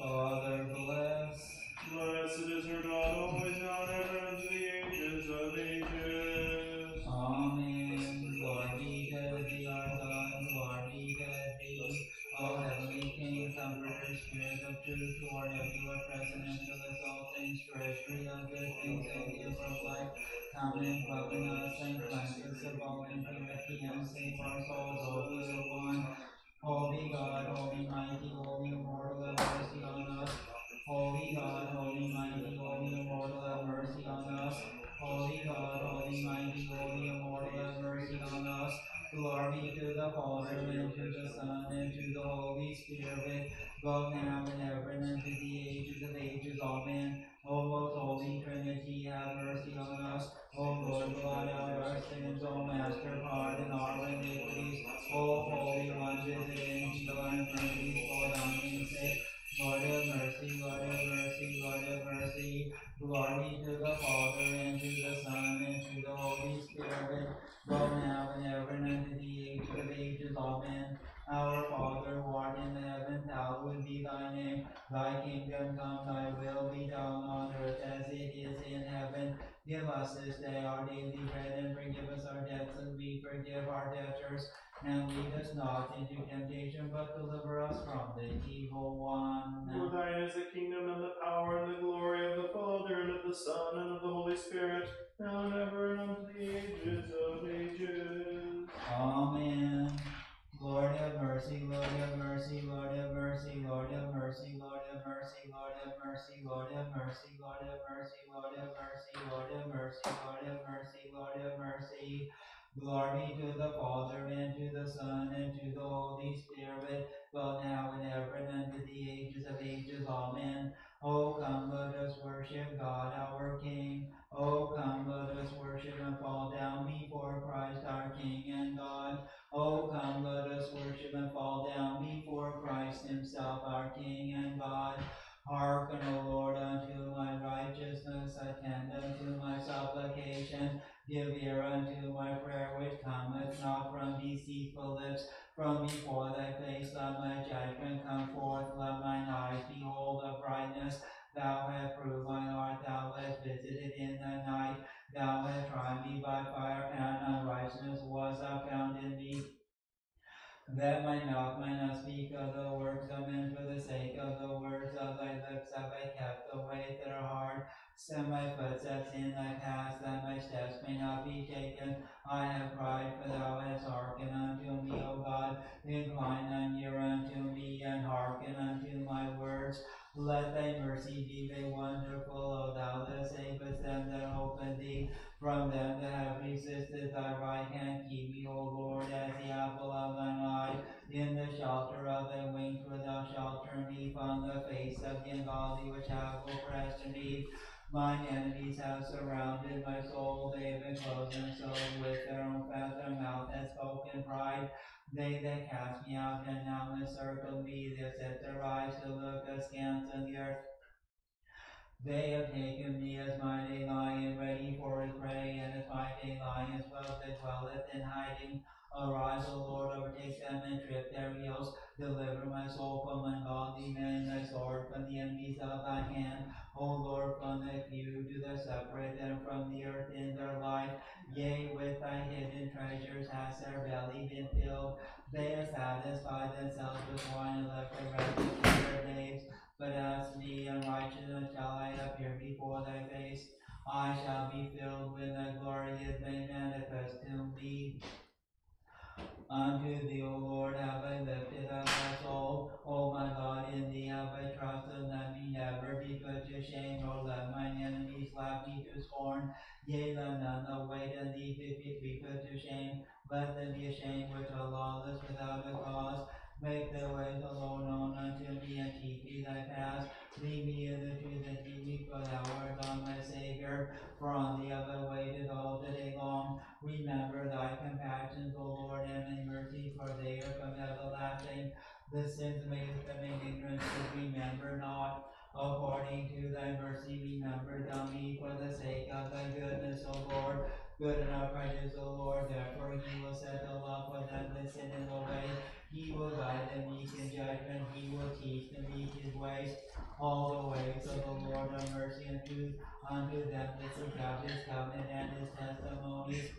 Father, bless. Blessed is her daughter. Surrounded my soul, they have enclosed themselves with their own fat, their mouth has spoken pride. They that cast me out and now encircle me, they set their eyes to look askance on the earth. They have taken me as mighty lion ready for his prey, and as mighty lion as well that dwelleth in hiding. Arise, O Lord, overtake them and trip their heels. Deliver my soul from ungodly men, thy sword from the enemies of thy hand. O Lord, from the few do thou separate them from the earth in their life. Yea, with thy hidden treasures has their belly been filled. They have satisfied themselves with wine and left the rest to their days. But as me in righteousness shall I appear before thy face. I shall be filled with thy glory is made manifest to me. Unto thee, O Lord, have I lifted up my soul. O my God, in thee have I trusted. Let me never be put to shame, nor let mine enemies laugh me to scorn. Yea, let none that wait on thee be, put to shame. Let them be ashamed which are lawless without a cause. Make thy ways alone known unto me, and keep me thy paths. Lead me in the truth and keep me, for thou art God my Savior. For on thee have I waited all the day long. Remember thy compassions, O Lord, and thy mercy, for they are from everlasting. The sins made them in ignorance, remember not. According to thy mercy, remember thou me for the sake of thy goodness, O Lord. Good and upright is the Lord, therefore he will set the law for them he will guide the meek in judgment. He will teach the meek his ways. All the ways of the Lord of mercy unto, unto them that seek his covenant and his testimonies.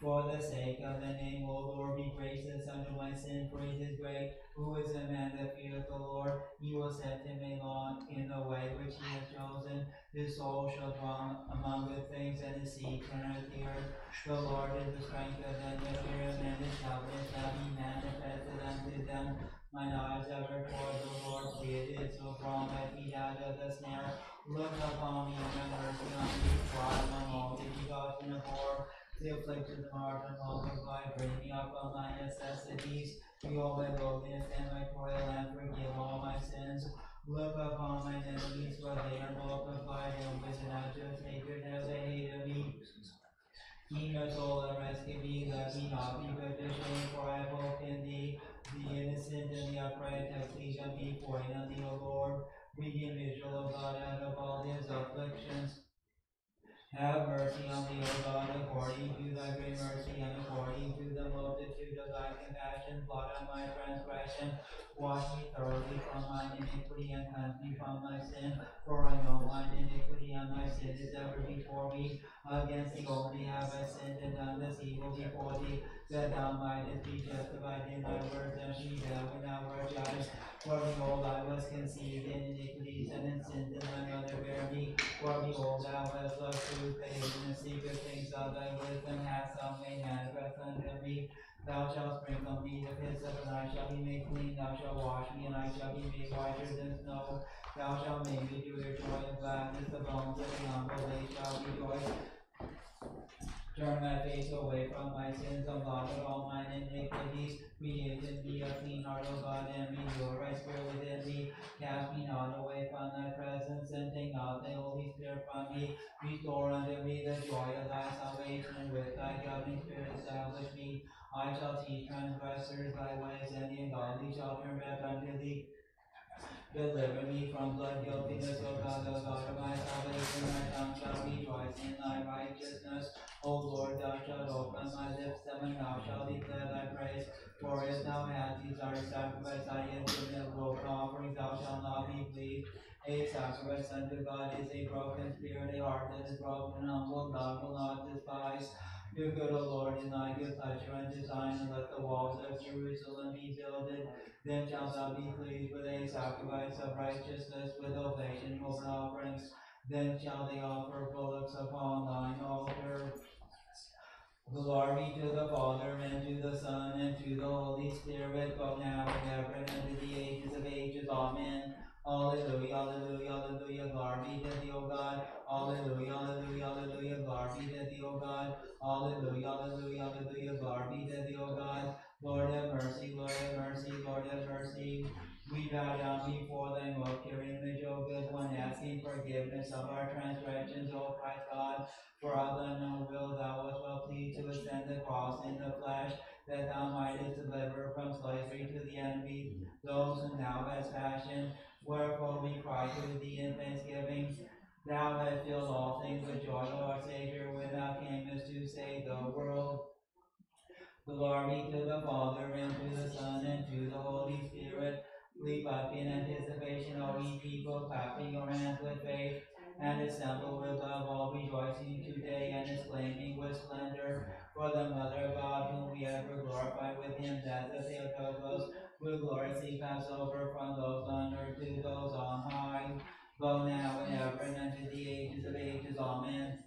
For the sake of the name, O Lord, be gracious unto my sin, praise his great. Who is a man that feareth the Lord? He will set him along in the way which he has chosen. His soul shall dwell among good things, and his seed turneth the earth. The Lord is the strength of them that fear him, and his covenant shall be manifested unto them. Mine eyes ever toward the Lord, for is so strong that he out of the snare. Look upon me and have mercy on me, for I am among the begotten of poor. The afflicted heart and multiply, bring me up on my necessities. all my lowliness and my toil, and forgive all my sins. Look upon my enemies, for they are multiplied, and visit out your hatred as they hated me. Keep my soul and rescue me, let me not be put to shame, for I hope in thee. The innocent and the upright have pleased me, for in thee, O Lord. Redeem Israel, O God, out of all his afflictions. Have mercy on me, O God, according to thy great mercy, and according to the multitude of thy compassion, blot out my transgression. Wash me thoroughly from my iniquity, and cleanse me from my sin. For I know my iniquity, and my sin is ever before me. Against thee only have I sinned, and done this evil before thee, that thou mightest be justified in thy words, and be thou when thou wert judged. For behold, I was conceived in iniquities, and in sins did my mother bear me. For behold, thou hast loved the hidden and secret things of thy wisdom hast thou made manifest unto me. Thou shalt sprinkle me with hyssop, and I shall be made clean. Thou shalt wash me, and I shall be made whiter than snow. Thou shalt make me do your joy and gladness. The bones of the humble they shall rejoice. Turn my face away from my sins, and blot out all mine iniquities. Create in me a clean heart, O oh God, and renew a right spirit within me. Cast me not away from thy presence, and take not thy Holy Spirit from me. Restore unto me the joy of thy salvation, and with thy governing spirit establish me. I shall teach transgressors thy ways, and the ungodly shall turn back unto thee. Deliver me from blood guiltiness, O God, O God of my salvation. My tongue shall rejoice in thy righteousness. O Lord, thou shalt open my lips, and my mouth shall declare thy praise. For if thou hast desired sacrifice, I have given a broken offering, thou shalt not be pleased. A sacrifice unto God is a broken spirit, a heart that is broken and humble, God will not despise. Do good, O Lord, in thy good pleasure and design, and let the walls of Jerusalem be builded. Then shalt thou be pleased with a sacrifice of righteousness, with oblation of offerings. Then shall they offer bullocks upon thine altar. Glory to the Father, and to the Son, and to the Holy Spirit, both now and ever, and unto the ages of ages. Amen. Hallelujah, hallelujah, hallelujah, glory be to thee, O God. Hallelujah, hallelujah, hallelujah, glory be to thee, O God. Hallelujah, hallelujah, hallelujah, glory be to thee, O God. Lord have mercy, Lord have mercy, Lord have mercy. We bow down before thy most pure image, O good one, asking forgiveness of our transgressions, O Christ God. For of thine own will thou wast well pleased to ascend the cross in the flesh, that thou mightest deliver from slavery to the enemy those whom thou hast fashioned. Wherefore we cry to thee in thanksgiving. Thou hast filled all things with joy, O our Savior, when thou camest to save the world. Glory to the Father, and to the Son, and to the Holy Spirit. Leap up in anticipation, O ye people, clapping your hands with faith, and assemble with love, all rejoicing today, and exclaiming with splendor. For the Mother God, whom we ever glorify with him, as the Theotokos, will gloriously pass over from those on earth to those on high. Go now and ever, and unto the ages of ages. Amen.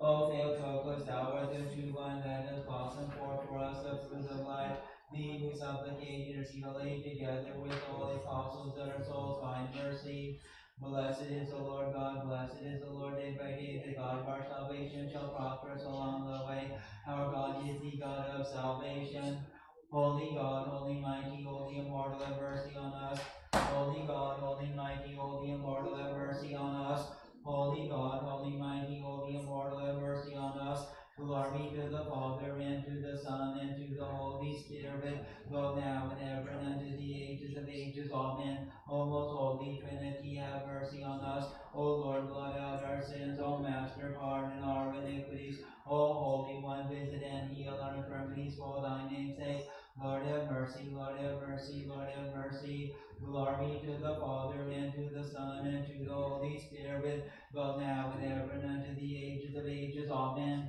O Theotokos, thou art the true one that has blossomed forth for us the fruit of life. Thee we supplicate, intercede lay together with all the apostles our souls find mercy. Blessed is the Lord God, blessed is the Lord day by day, the God of our salvation shall prosper us along the way. Our God is the God of salvation. Holy God, holy mighty, holy immortal, have mercy on us. Holy God, holy mighty, holy immortal, have mercy on us. Holy God, holy mighty, holy immortal, have mercy on us. Glory to the Father, and to the Son, and to the Holy Spirit, both now and ever, and unto the ages of ages. Amen. O most holy Trinity, have mercy on us. O Lord, blot out our sins. O Master, pardon our iniquities. O Holy One, visit and heal our infirmities for thy name's sake. Lord have mercy, Lord have mercy. Lord have mercy. Glory to the Father, and to the Son, and to the Holy Spirit, both now and ever, and unto the ages of ages. Amen.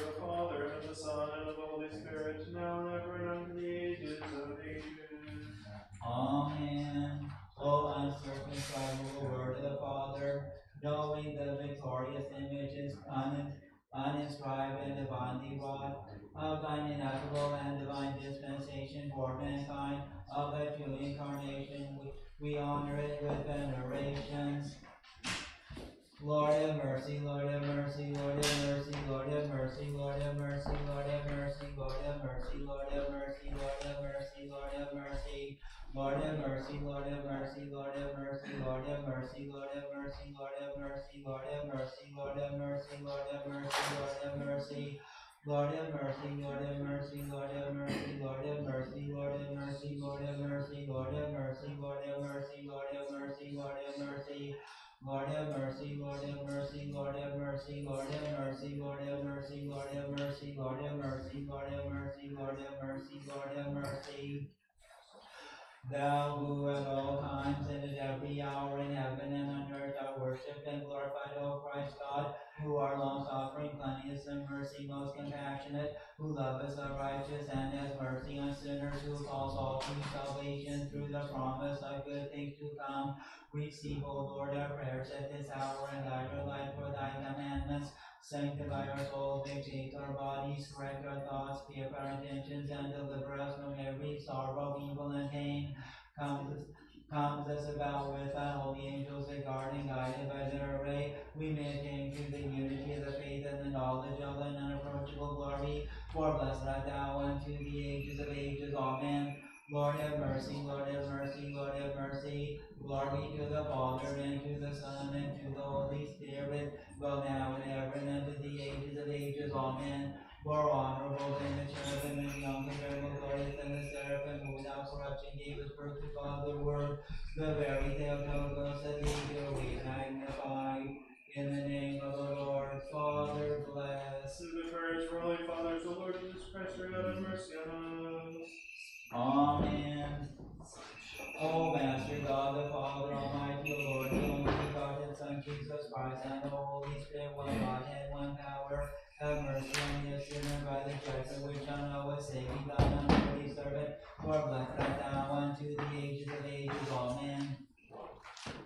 mercy, Lord have mercy, Lord have mercy, Lord have mercy, Lord have mercy. Lord have mercy, Lord have mercy, Lord have mercy, Lord have mercy, Lord have mercy, Lord have mercy, Lord have mercy, Lord have mercy, Lord have mercy, Lord have mercy. Lord have mercy, Lord have mercy, Lord have mercy, Lord have mercy, Lord have mercy, Lord have mercy, Lord have mercy, Lord have mercy, Lord have mercy, Lord have mercy. Thou who at all times and at every hour in heaven and on earth art worshipped and glorified, O Christ God, who art long suffering, plenteous in mercy, most compassionate, who lovest the righteous and has mercy on sinners, who calls all to salvation through the promise of good things to come. Receive, O Lord, our prayers at this hour and guide our life for thy commandments. Sanctify our soul, vindicate our bodies, correct our thoughts, purify our intentions, and deliver us from every sorrow, evil, and pain. Comes, comes us about with thy holy angels that guard and guided by their array. We may attain to the unity of the faith and the knowledge of thine unapproachable glory. For blessed art thou unto the ages of ages. Amen. Lord have mercy, Lord have mercy, Lord have mercy. Glory to the Father, and to the Son, and to the Holy Spirit, both now and ever, and unto the ages of ages. Amen. More honorable than the cherubim and the more glorious than the seraphim, who without corruption gave us birth to the Word, the very Theotokos we do, we magnify. In the name of the Lord, Father, bless. Through the prayers of Holy Fathers, O Lord Jesus Christ, our God, have mercy on us. Amen. O Master God, the Father Almighty, O Lord, the begotten Son, Jesus Christ, and the Holy Spirit, one God and one power, have mercy on me, a sinner, by the judgment which I know was saving thine unworthy servant, for blessed art thou unto the ages of ages. Amen.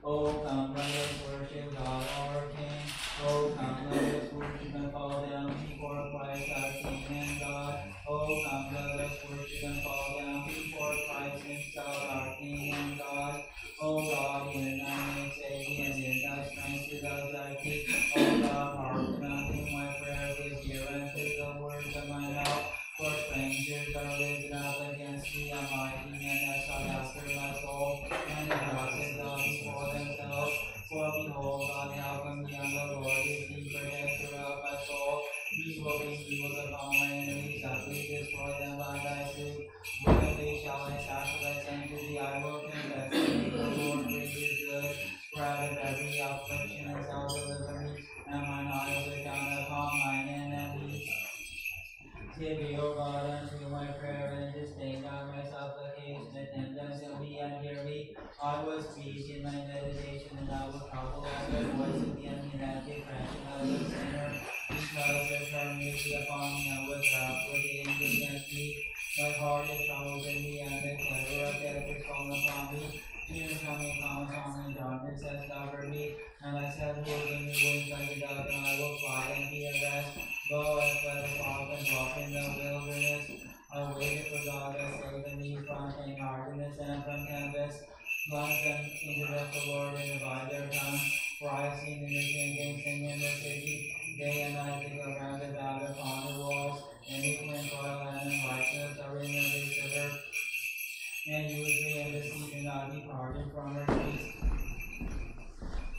O come, let us worship God our King. O come, let us worship and fall down before Christ our King and God. O come, let us worship and fall down before Christ himself our King and God. O God, in thy name Give me, O God, unto my prayer, and disdain not my supplication, attend unto me and hear me. I was pleased in my meditation, and I was troubled at the voice of the and the oppression of the sinner. Because their calamity upon me, I was wrapped with anger against me. My heart is troubled in me, and the terror of death is fallen upon me. Fear coming comes on, and darkness has covered me. And I said, Who will give me like a dove, and I will fly and be at rest. Though Plunge them into the Lord and divide their tongue. For I have seen the king sing in the city. Day and night they go round about upon the walls. And and toil and unrighteousness are in every sugar. And usually in the sea do not depart from her feast.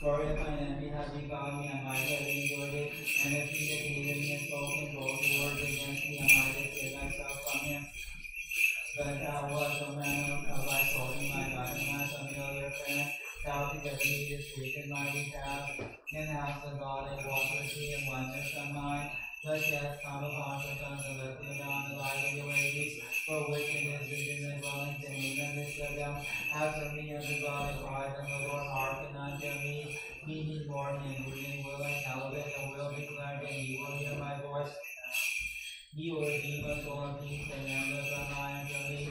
For if my enemy had begot me, I might have endured it, and if he had hated me and spoken both words against me, I might have that thou wast a man of thy soul, in my and my familiar friend. Thou together me to speak in my behalf. In the house of God, and walk with thee in oneness of mind. Let death come upon the sons of the down the light of the ages, for which is in the dwellings and the midst of them. As for me unto God, I cried, and the Lord hearkened unto me. Need born and breathing will I it, and will declare, and he will hear my voice. Will redeem us all in peace, and render from I unto me.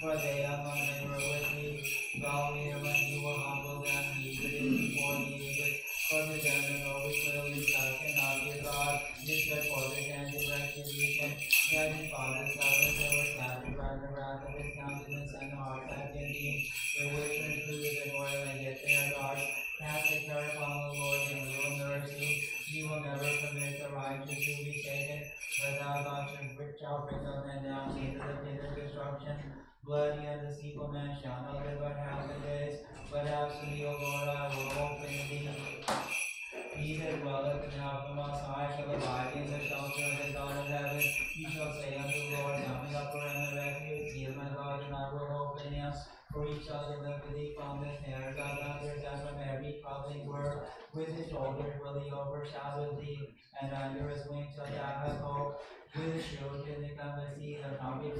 For they have my neighbor with me. God will when he will humble them, he before the ages. For the judgment always cannot be God. This good the hand of retribution. That his father's were the wrath of his countenance and the heart in. The which are food and oil and yet they are dark. Cast a care upon the Lord and will will the righteous. But thou God shalt bring them the pit of destruction. Bloody and deceitful men shall not live but half the days. But for thee, O Lord, I will open thee. He that dwelleth in of the Most High shall abide in the shelter of the God of heaven. He shall say unto the Lord, Thou my upper and my refuge, He is my God, and I will open him. For he shall deliver thee from the snares of and from every troubling word. With his shoulders will he overshadow thee, and under his wings shalt thou have hope. With his shield shall he compass thee, and not be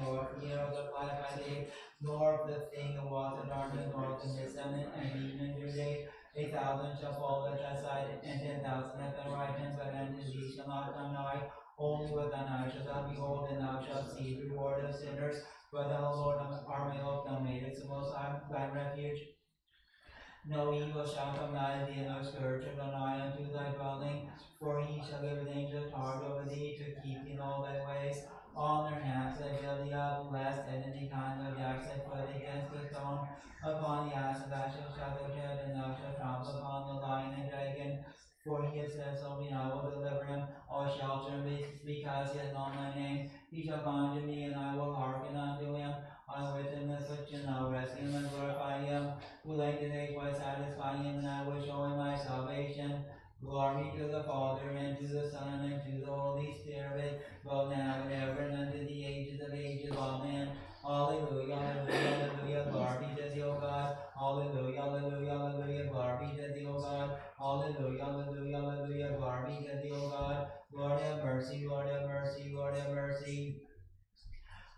nor fear of the flight by day, nor of the thing that was in darkness, nor of the missile and even in day. A thousand shall fall at thy side, and ten thousand at thy right hand, but unto thee shall not come nigh. Only with thine eyes shalt thou behold, and thou shalt see the reward of sinners. For thou, Lord, art my hope, thou madest the most high thy refuge. No evil shall come nigh thee, and no scourge shall nigh unto thy dwelling. For he shall give his angels charge over thee, to keep thee in all thy ways. On their hands they bear thee up, lest at any time thou dash thy foot against a stone. Upon the asses thou shalt shut thy head, and thou shalt trample upon the lion and dragon. For he has said so, and I will deliver him, will shelter him, because he has known my name. He shall come unto me, and I will hearken unto him. I will with him in will rescue and glorify him. Who length the days by satisfy him, and I will show him my salvation. Glory to the Father, and to the Son, and to the Holy Spirit, both now and ever, and unto the ages of ages. Amen. Hallelujah, hallelujah, hallelujah, glory to thee, O God. Hallelujah, hallelujah, hallelujah, glory to thee, O God. Hallelujah, hallelujah, hallelujah, glory to thee, O God. Lord have mercy, Lord have mercy, Lord have mercy.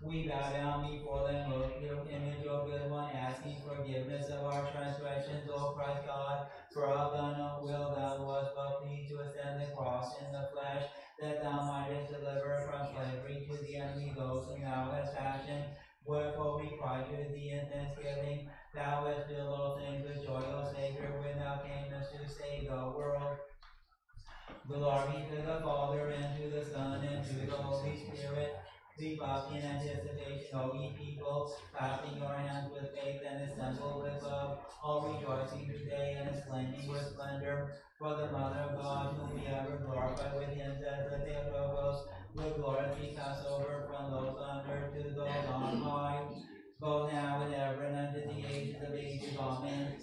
We bow down before the pure image, of good one, asking forgiveness of our transgressions, O Christ God. For of thine own will thou wast well pleased to ascend the cross in the flesh, that thou mightest deliver from slavery to the enemy those whom thou hast fashioned. Wherefore we cry to thee in thanksgiving. Thou hast filled all things with joy, O Savior, when thou camest to save the world. Glory to the Father, and to the Son, and to the Holy Spirit. In anticipation, O ye people, clapping your hands with faith and assembled with love, all rejoicing today and exclaiming with splendor. For the Mother of God, whom we ever glorify with hymns as the Theotokos, with glory be passed over from those under to those on high, both now and ever, and unto the ages of ages. Amen.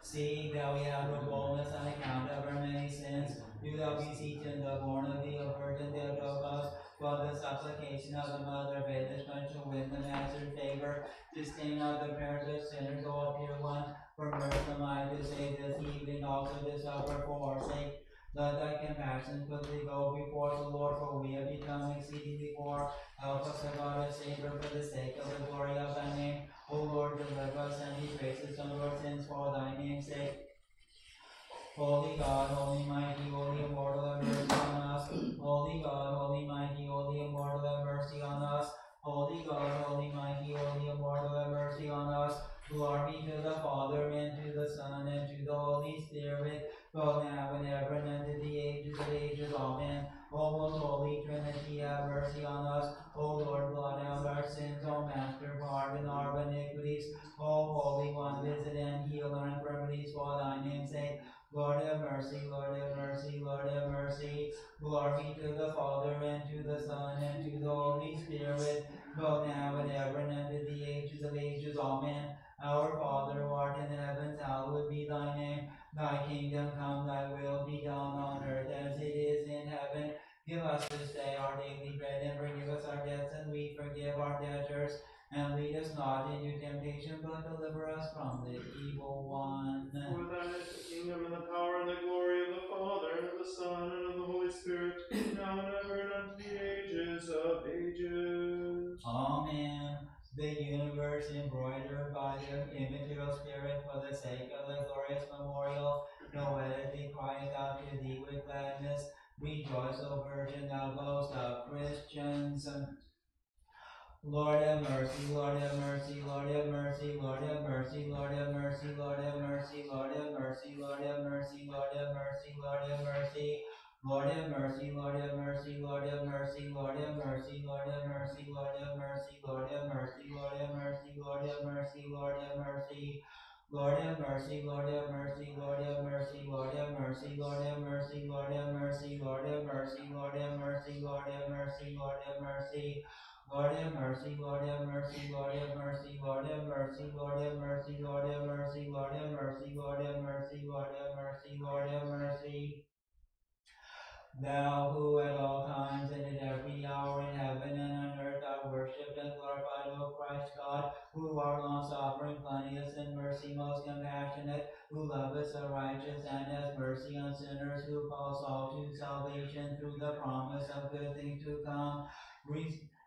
Seeing that we have no boldness on account of our many sins, do thou beseech in the born of thee, O Virgin Theotokos, for the supplication of the Mother of Edishman to win the Master's favor, to stain out the prayers of sinners, O pure one, for mercy mine to say this evening also to suffer for our sake. Let thy compassion quickly go before the Lord, for we have become exceedingly poor. Help us, O God, our Savior, for the sake of the glory of thy name. O Lord, deliver us and be gracious from our sins for thy name's sake. Holy God, holy mighty, holy immortal, have mercy on us. Holy God, holy mighty, holy immortal, have mercy on us. Holy God, holy mighty, holy immortal, have mercy on us. Glory to the Father, and to the Son, and to the Holy Spirit, both now and ever, and unto the ages of ages. Amen. O most holy Trinity, have mercy on us. O Lord, blot out our sins. O Master, pardon our iniquities. O Holy One, visit and heal our infirmities for thy name's sake. Lord have mercy, Lord have mercy, Lord have mercy. Glory to the Father, and to the Son, and to the Holy Spirit, both now and ever, and unto the ages of ages. Amen. Our Father, who art in the heavens, hallowed be thy name. Thy kingdom come, thy will be done on earth as it is in heaven. Give us this day our daily bread, and forgive us our debts, and we and lead us not into temptation, but deliver us from the evil one. For thine is the kingdom and the power and the glory of the Father, and of the Son, and of the Holy Spirit, now and ever and unto the ages of ages. Amen. The universe embroidered by the immaterial spirit for the sake of the glorious memorial, noetically cries out to thee with gladness. Rejoice, O Virgin, thou boast of Christians. Lord have mercy, Lord have mercy, Lord have mercy, Lord have mercy, Lord have mercy, Lord have mercy, Lord have mercy, Lord have mercy, Lord have mercy, Lord have mercy. Lord have mercy, Lord have mercy, Lord have mercy, Lord have mercy, Lord have mercy, Lord have mercy, Lord have mercy, Lord have mercy, Lord have mercy, Lord have mercy. Lord have mercy, Lord have mercy, Lord have mercy, Lord have mercy, Lord have mercy, Lord have mercy, Lord have mercy, Lord have mercy, Lord have mercy, Lord have mercy. Lord have mercy, Lord have mercy, Lord have mercy, Lord have mercy, Lord have mercy, Lord have mercy, Lord have mercy, Lord have mercy, Lord have mercy, Lord have mercy. Thou who at all times and at every hour in heaven and on earth art worshipped and glorified, O Christ God, who art long suffering, plenteous in mercy, most compassionate, who lovest the righteous and has mercy on sinners, who calls all to salvation through the promise of good things to come.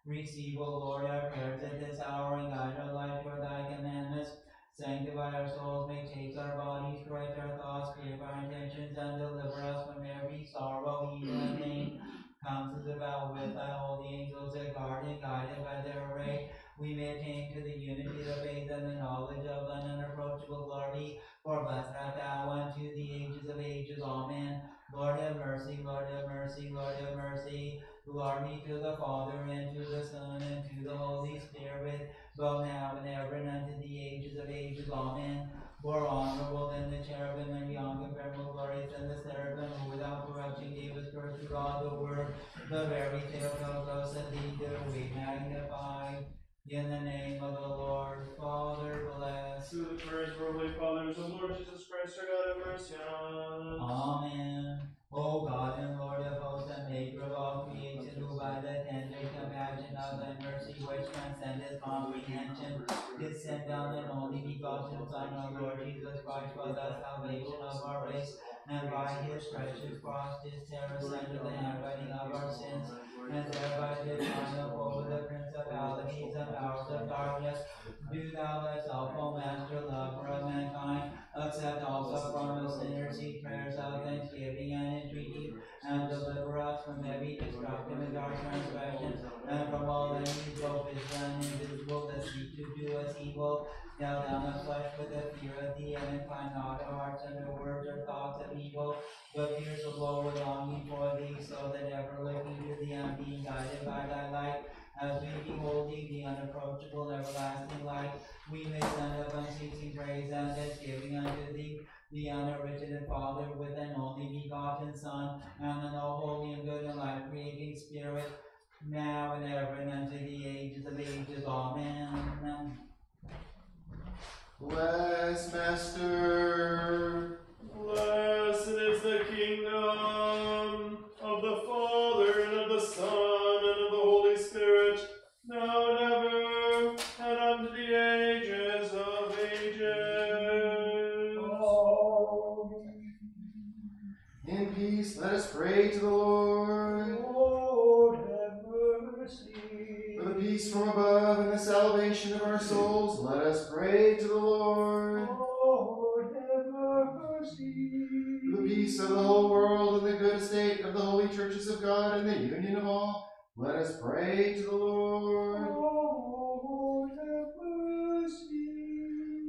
Receive, O Lord, our prayers at this hour and guide our life toward thy commandments. Sanctify our souls, make chaste our bodies, correct our thoughts, purify our intentions, and deliver us from every sorrow, evil, and mm. pain. Come to the vow with thy holy angels that guard and guided by their array. We may attain to the unity of faith and the knowledge of thine unapproachable glory. For blessed art thou unto the ages of ages. Amen. Lord have mercy, Lord have mercy, Lord have mercy. Glory to the Father, and to the Son, and to the Holy Spirit, both now and ever, and unto the ages of ages. Amen. More honorable than the cherubim, and beyond comparable glorious than the seraphim, who without corruption gave us birth to God the Word, the very tells us that leader we magnify. In the name of the Lord, Father, bless. Through the prayers of our Holy Fathers, O Lord Jesus Christ, our God, have mercy on us. Amen. O God and Lord of hosts and maker of all creation, who by the tender compassion of thy mercy, which transcendeth comprehension, did send down an only begotten Son, our Lord Jesus Christ, for the salvation of our race, and by his precious cross did tear asunder the handwriting of our sins, and thereby did triumph over the principalities and powers of darkness. Do thou thyself, O Master, lover of mankind, accept also from us these prayers of thanksgiving and entreaty, and deliver us from every destructive and dark transgression, and from all enemies, both visible and invisible, that seek to do us evil. Thou down us flesh with the fear of thee, and incline not our hearts unto words or thoughts of evil, but fears of Lord longing for thee, so that ever looking to thee and being guided by thy light, as we behold thee, the unapproachable everlasting light, we may send up unceasing praise and thanksgiving unto thee, the unoriginate Father, with an only begotten Son, and an all holy and good and life creating Spirit, now and ever and unto the ages of ages. Amen. Bless Master. Blessed is the kingdom of the Father now and ever, and unto the ages of ages. In peace, let us pray to the Lord. Lord, have mercy. For the peace from above and the salvation of our souls, let us pray to the Lord. Lord, have mercy. For the peace of the whole world and the good estate of the holy churches of God and the union of all, let us pray to the Lord. Lord.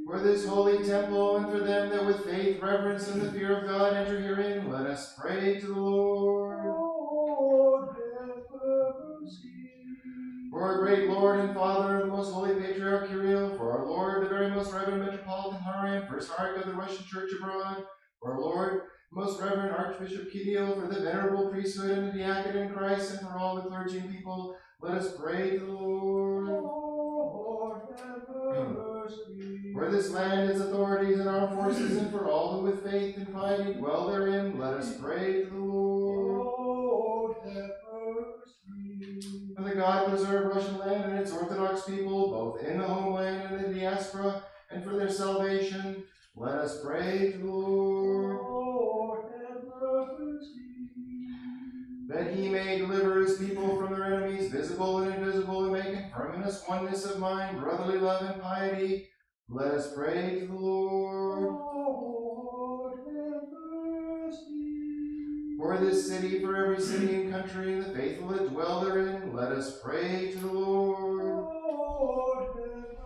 For this holy temple and for them that with faith, reverence, and the fear of God enter herein, let us pray to the Lord. Lord. For our great Lord and Father of the most holy Patriarch Kirill, for our Lord, the very most Reverend Metropolitan Hilarion, first arch of the Russian Church abroad, for our Lord, most Reverend Archbishop Kirill, for the venerable priesthood and the diaconate in Christ, and for all the clergy and people, let us pray to the Lord. Lord. For this land, its authorities, and our forces, and for all who with faith and piety dwell therein, let us pray to the Lord. Lord. For the God preserve Russian land and its Orthodox people, both in the homeland and in the diaspora, and for their salvation. Let us pray to the Lord. Lord, have mercy. That he may deliver his people from their enemies, visible and invisible, and may confirm in us oneness of mind, brotherly love, and piety. Let us pray to the Lord. Lord. For this city, for every city and country, and the faithful that dwell therein, let us pray to the Lord. Lord.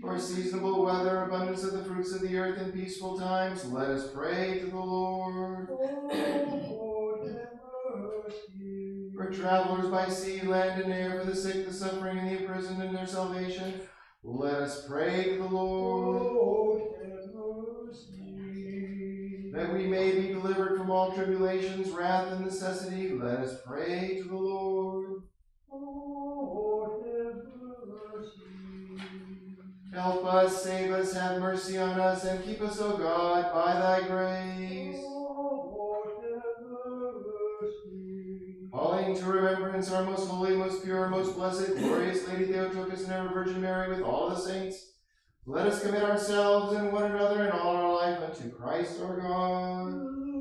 For seasonable weather, abundance of the fruits of the earth, and peaceful times, let us pray to the Lord. Lord, have mercy. For travelers by sea, land, and air, for the sick, the suffering, and the imprisoned, and their salvation, let us pray to the Lord. Lord, have mercy. That we may be delivered from all tribulations, wrath, and necessity, let us pray to the Lord. Help us, save us, have mercy on us, and keep us, O God, by thy grace. Calling to remembrance our most holy, most pure, most blessed, glorious Lady Theotokos and ever Virgin Mary with all the saints, let us commit ourselves and one another and all our life unto Christ our God.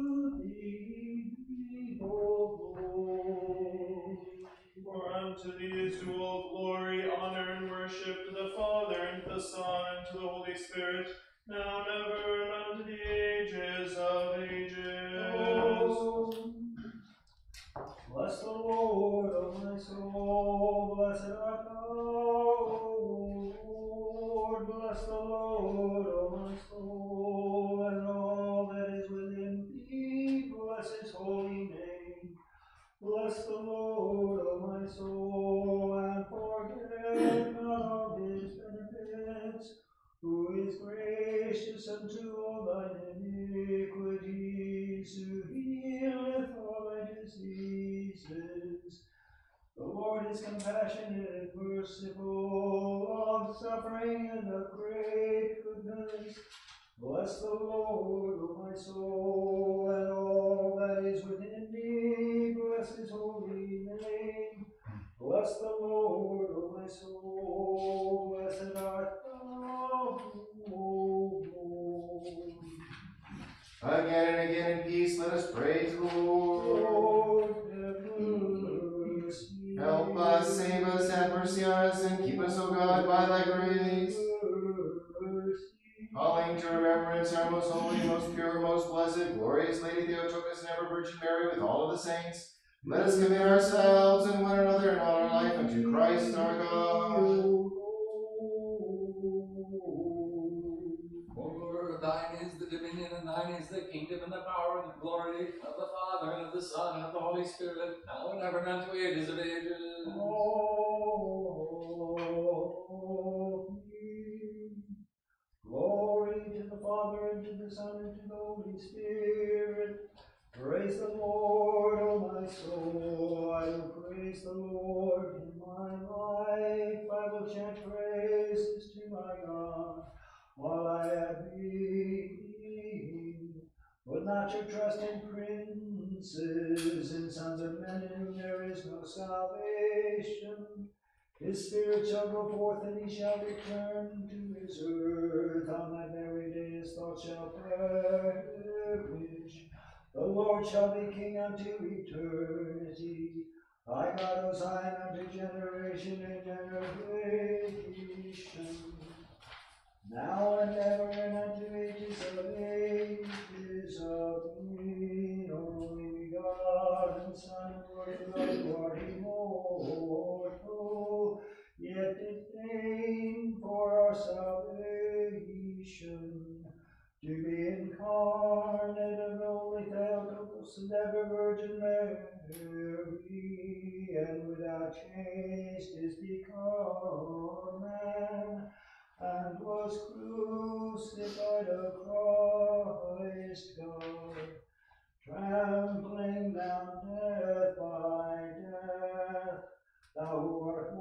Unto thee is due all glory, honor, and worship to the Father, and to the Son, and to the Holy Spirit, now and ever, and unto the ages of ages. Bless the Lord, O my soul, blessed art thou, O Lord, bless the Lord, Bless the Lord, blessed, glorious Lady Theotokos and ever Virgin Mary with all of the saints, let us commit ourselves and one another and all our life unto Christ our God. O Lord, thine is the dominion, and thine is the kingdom, and the power, and the glory of the Father, and of the Son, and of the Holy Spirit, now and ever, and unto ages of ages. Glory to the Father, and to the Son, and to the Holy Spirit. Praise the Lord, O my soul. I will praise the Lord in my life. I will chant praises to my God while I have being. Put not your trust in princes, in sons of men in whom there is no salvation. His spirit shall go forth, and he shall return to his earth. On that very day his thoughts shall perish. The Lord shall be king unto eternity. I God, O Zion, unto generation and generation. Now and ever and unto ages of ages of me, only begotten Son, Lord of God, who art yet detained for our salvation, to be incarnate the Holy Theotokos and ever Virgin Mary, and without change is become man and was crucified of Christ God, trampling down death by death. Thou who art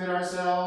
commit ourselves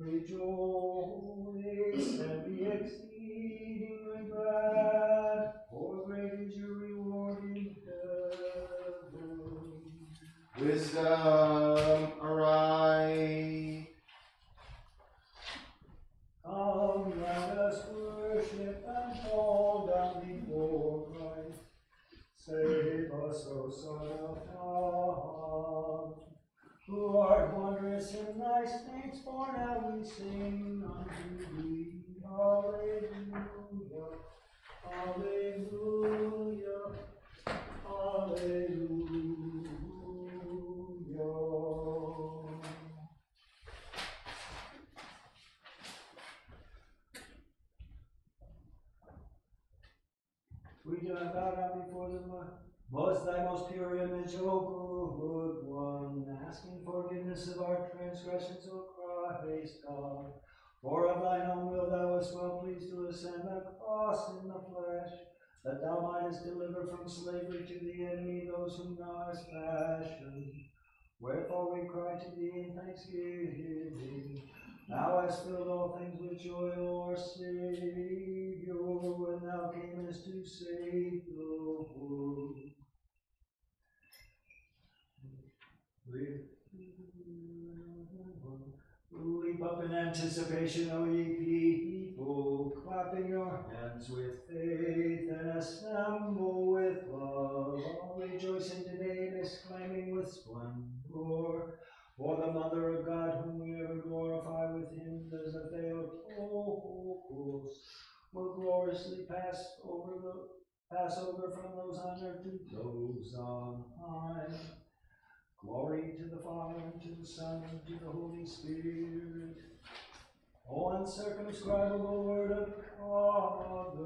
Rejoice and be exceedingly glad, for great is your reward in heaven. Wisdom, arise. Come, let us worship and fall down before Christ. Save us, O Son of God, who art wondrous in thy saints, for now we sing unto thee. Hallelujah, hallelujah, hallelujah. We do not bow down before the mo- most thy most pure image, O good one, asking forgiveness of our transgressions, O Christ God. For of thine own will thou wast well pleased to ascend the cross in the flesh, that thou mightest deliver from slavery to the enemy those whom thou hast fashioned. Wherefore we cry to thee in thanksgiving. Thou hast filled all things with joy, O our Savior, when thou camest to save the world. Up in anticipation, O ye people, clapping your hands with faith and assemble with love, all rejoicing today and exclaiming with splendor. For the Mother of God, whom we ever glorify with hymns as a Theotokos, will gloriously pass over the pass over from those on earth to those on high. Glory to the Father, and to the Son, and to the Holy Spirit. O uncircumscribable word of God,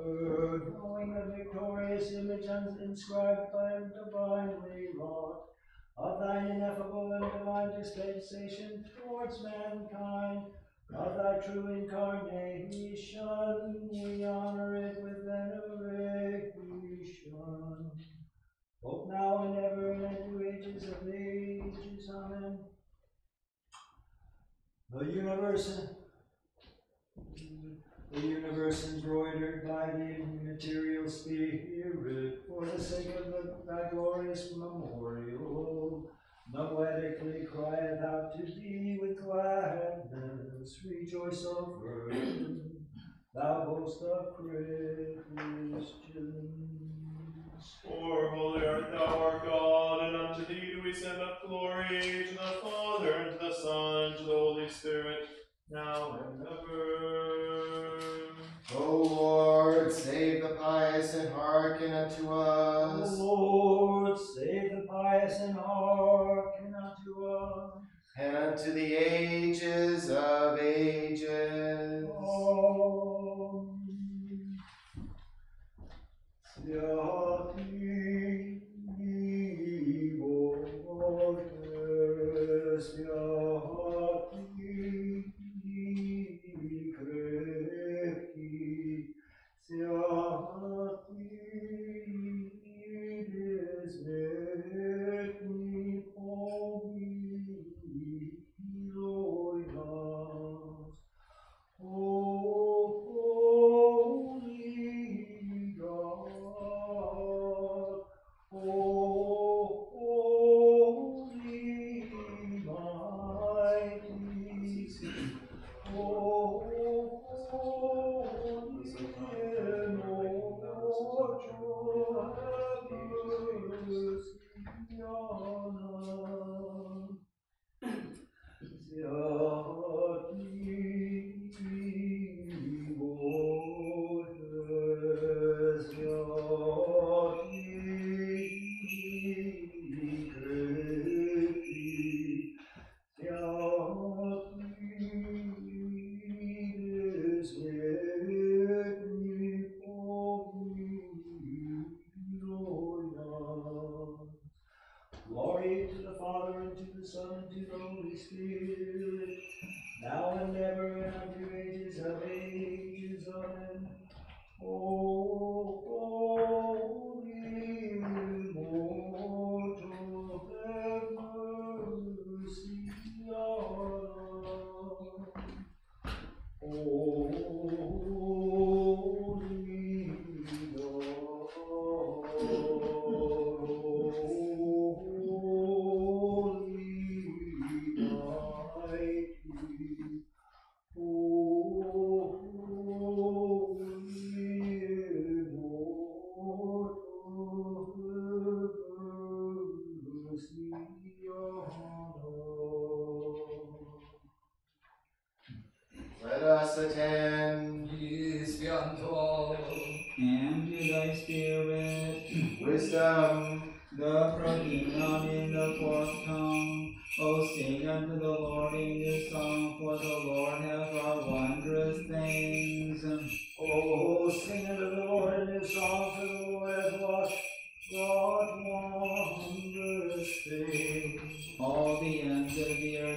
knowing the victorious image inscribed by and divinely wrought, of thine ineffable and divine dispensation towards mankind, of thy true incarnation, we honor it with veneration, both now and ever and into ages of ages. Amen. The universe, the universe embroidered by the immaterial spirit, for the sake of the, thy glorious memorial, noetically crieth out to thee with gladness. Rejoice, O Virgin, thou host of Christians. For holy art thou our God, and unto thee do we send up glory, to the Father, and to the Son, and to the Holy Spirit, now and ever. O Lord, save the pious and hearken unto us. O. Lord, save the pious and hearken unto us. and unto the ages of ages.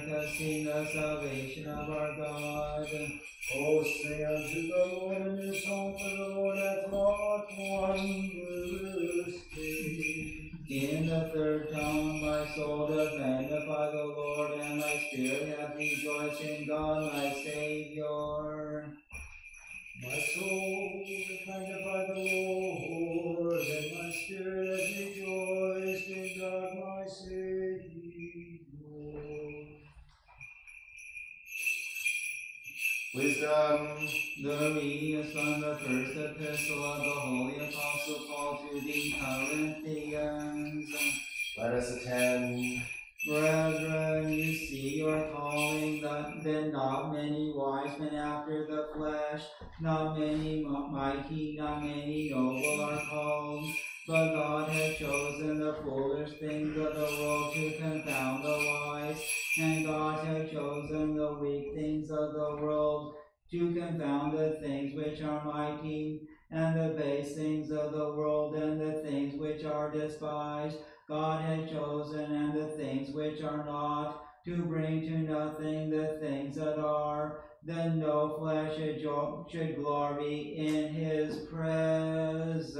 The salvation of our God. Oh, sing unto the Lord a new song, for the Lord hath wrought wondrous things. In the third tongue my soul doth magnify the Lord, and my spirit hath rejoiced in God my Saviour. My soul doth magnify the Lord, Wisdom. The reading from the first epistle of the Holy Apostle Paul to the Corinthians. Let us attend. Brethren, you see your calling, that then not many wise men after the flesh, not many mi- mighty, not many noble are called. But God hath chosen the foolish things of the world to confound the wise, and God hath chosen the weak things of the world to confound the things which are mighty, and the base things of the world, and the things which are despised. God hath chosen, and the things which are not, to bring to nothing the things that are, that no flesh should glory in his presence.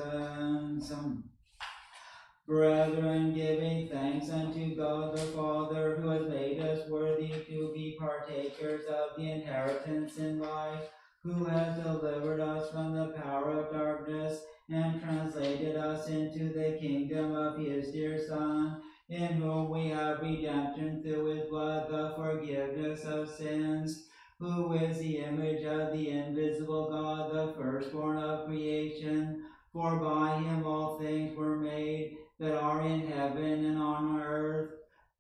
Brethren, giving thanks unto God the Father, who has made us worthy to be partakers of the inheritance in life, who has delivered us from the power of darkness and translated us into the kingdom of his dear Son, in whom we have redemption through his blood, the forgiveness of sins, who is the image of the invisible God, the firstborn of creation. For by him all things were made that are in heaven and on earth,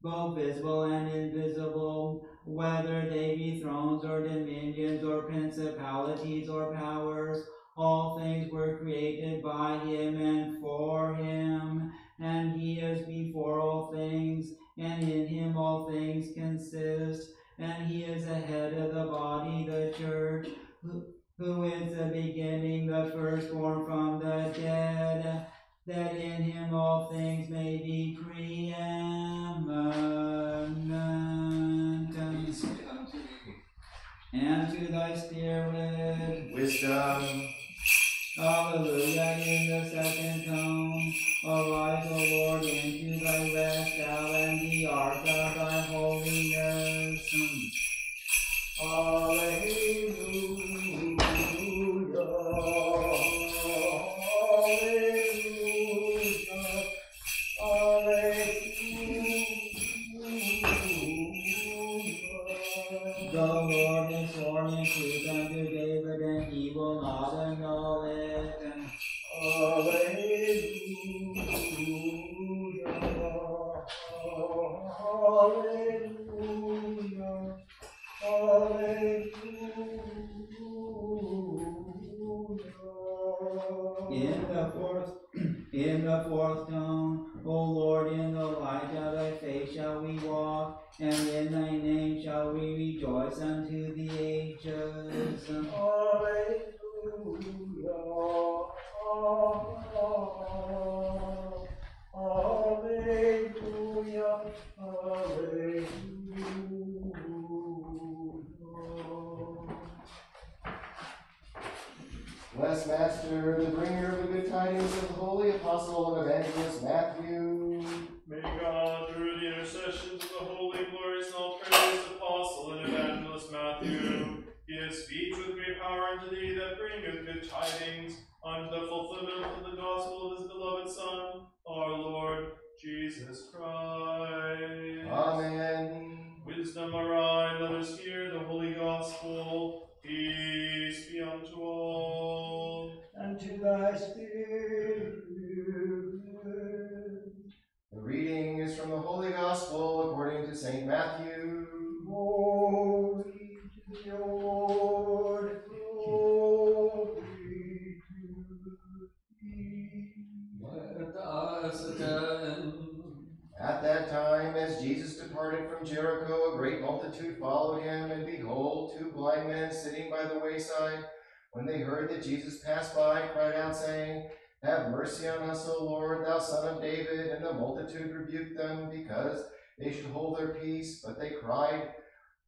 both visible and invisible, whether they be thrones or dominions or principalities or powers. All things were created by him and for him, and he is before all things, and in him all things consist. And he is the head of the body, the church, who, who is the beginning, the firstborn from the dead, that in him all things may be preeminent. Peace be unto thee. And to thy spirit, Wisdom. Hallelujah, in the second tone. Arise, O Lord, into thy rest, thou and the ark in thy name shall we rejoice unto the ages. Alleluia. Alleluia. Alleluia. Bless Master, the bringer of the good tidings of the holy apostle and evangelist Matthew. May God, through the intercessions of the holy, glorious, and all praised apostle and evangelist Matthew, give speech with great power unto thee that bringeth good tidings unto the fulfillment of the gospel of his beloved Son, our Lord Jesus Christ. Amen. Wisdom arise, let us hear the holy gospel. Peace be unto all. And to thy spirit. Reading is from the Holy Gospel according to St. Matthew. Glory to Lord, glory to. Let us attend. At that time, as Jesus departed from Jericho, a great multitude followed him, and behold, two blind men sitting by the wayside, when they heard that Jesus passed by, cried out, saying, Have mercy on us, O Lord, thou son of David. And the multitude rebuked them, because they should hold their peace. But they cried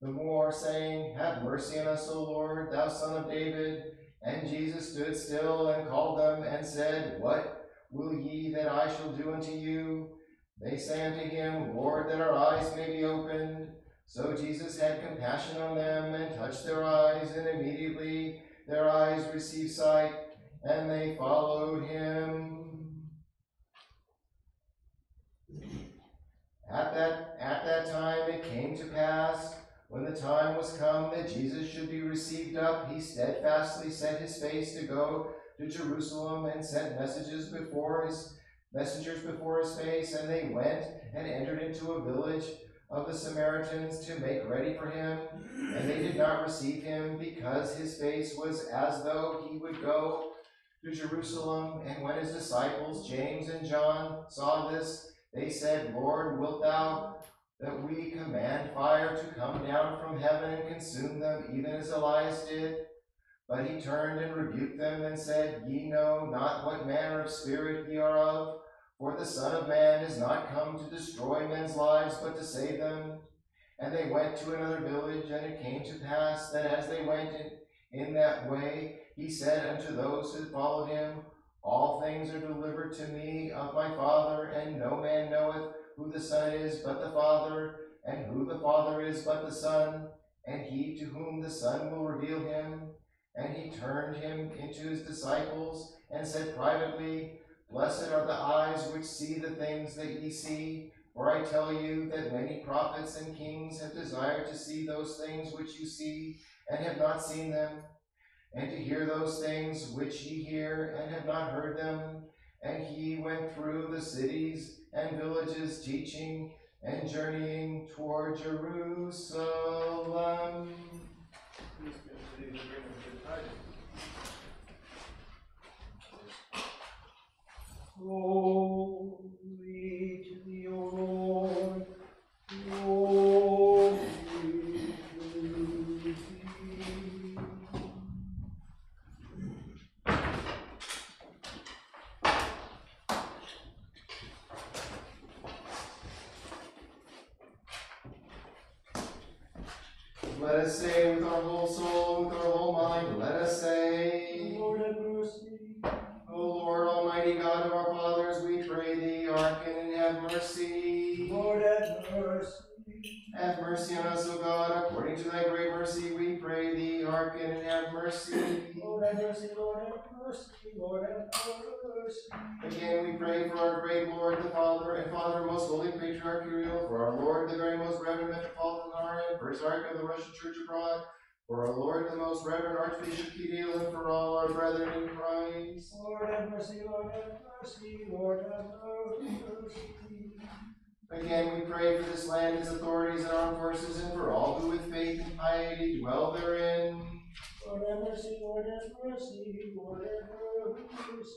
the more, saying, Have mercy on us, O Lord, thou son of David. And Jesus stood still and called them, and said, What will ye that I shall do unto you? They say unto him, Lord, that our eyes may be opened. So Jesus had compassion on them, and touched their eyes, and immediately their eyes received sight, and they followed him. At that, at that time it came to pass, when the time was come that Jesus should be received up, he steadfastly set his face to go to Jerusalem, and sent messages before his messengers before his face, and they went and entered into a village of the Samaritans to make ready for him. And they did not receive him, because his face was as though he would go to Jerusalem. And when his disciples, James and John, saw this, they said, Lord, wilt thou that we command fire to come down from heaven and consume them, even as Elias did? But he turned and rebuked them and said, Ye know not what manner of spirit ye are of. For the Son of Man is not come to destroy men's lives, but to save them. And they went to another village, and it came to pass that as they went in, in that way, he said unto those who followed him, All things are delivered to me of my Father, and no man knoweth who the Son is but the Father, and who the Father is but the Son, and he to whom the Son will reveal him. And he turned him into his disciples, and said privately, Blessed are the eyes which see the things that ye see. For I tell you that many prophets and kings have desired to see those things which you see, and have not seen them, and to hear those things which ye hear and have not heard them. And he went through the cities and villages teaching and journeying toward Jerusalem. Please of the Russian Church abroad, for our Lord, the most reverend Archbishop Kirill, and for all our brethren in Christ. Lord have mercy, Lord have mercy, Lord have mercy. Again, we pray for this land, its authorities, and armed forces, and for all who with faith and piety dwell therein. Lord have mercy, Lord have mercy, Lord have mercy.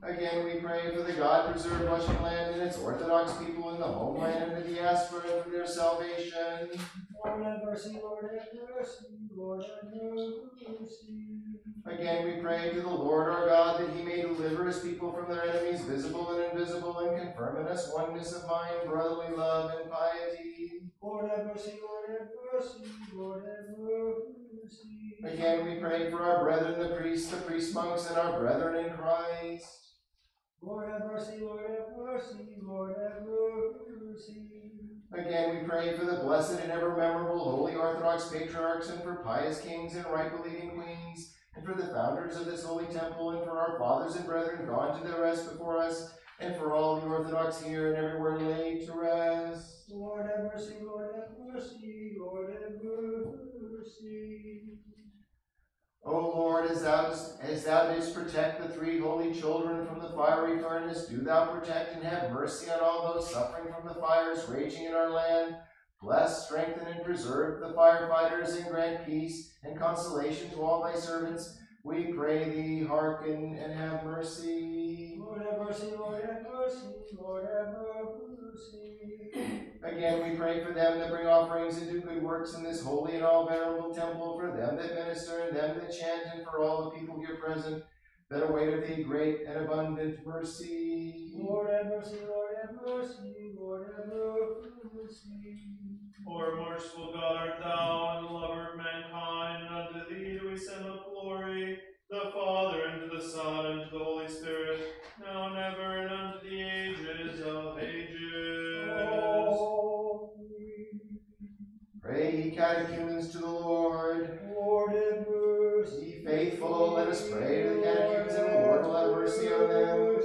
Again, we pray for the God-preserved Russian land and its Orthodox people in the homeland and the diaspora for their salvation. Lord have mercy, Lord have mercy, Lord have mercy. Again, we pray to the Lord our God that he may deliver his people from their enemies, visible and invisible, and confirm in us oneness of mind, brotherly love, and piety. Lord have mercy, Lord have mercy, Lord have mercy. Again, we pray for our brethren, the priests, the priest monks, and our brethren in Christ. Lord have mercy, Lord have mercy, Lord have mercy. Again, we pray for the blessed and ever memorable holy Orthodox patriarchs, and for pious kings and right believing queens, and for the founders of this holy temple, and for our fathers and brethren gone to their rest before us, and for all the Orthodox here and everywhere laid to rest. Lord have mercy, Lord have mercy, Lord have mercy. O Lord, as thou, as thou didst protect the three holy children from the fiery furnace, do thou protect and have mercy on all those suffering from the fires raging in our land. Bless, strengthen, and preserve the firefighters, and grant peace and consolation to all thy servants. We pray thee, hearken and have mercy. Lord have mercy, Lord have mercy, Lord have mercy. Again, we pray for them that bring offerings and do good works in this holy and all venerable temple, for them that minister and them that chant, and for all the people here present that await of thee great and abundant mercy. Lord have mercy, Lord have mercy, Lord have mercy. For merciful God art thou, and lover of mankind, and unto thee do we send up glory, the Father, and to the Son, and to the Holy Spirit, now and ever, and Pray, ye catechumens, to the Lord. Lord have mercy. Ye faithful, let us pray to the catechumens, and the Lord will have mercy on them,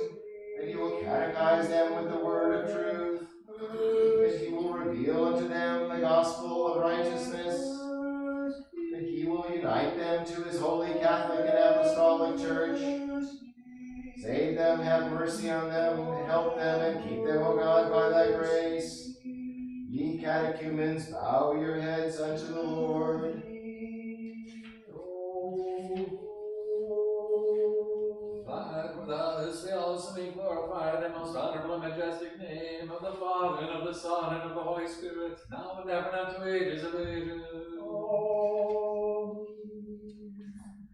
that he will catechize them with the word of truth, that he will reveal unto them the gospel of righteousness, that he will unite them to his holy Catholic and Apostolic Church. Save them, have mercy on them, help them, and keep them, O God, by thy grace. Ye catechumens, bow your heads unto the Lord. With us also glorify the most honorable and majestic name of the Father, and of the Son, and of the Holy Spirit, now and ever, and unto ages of ages.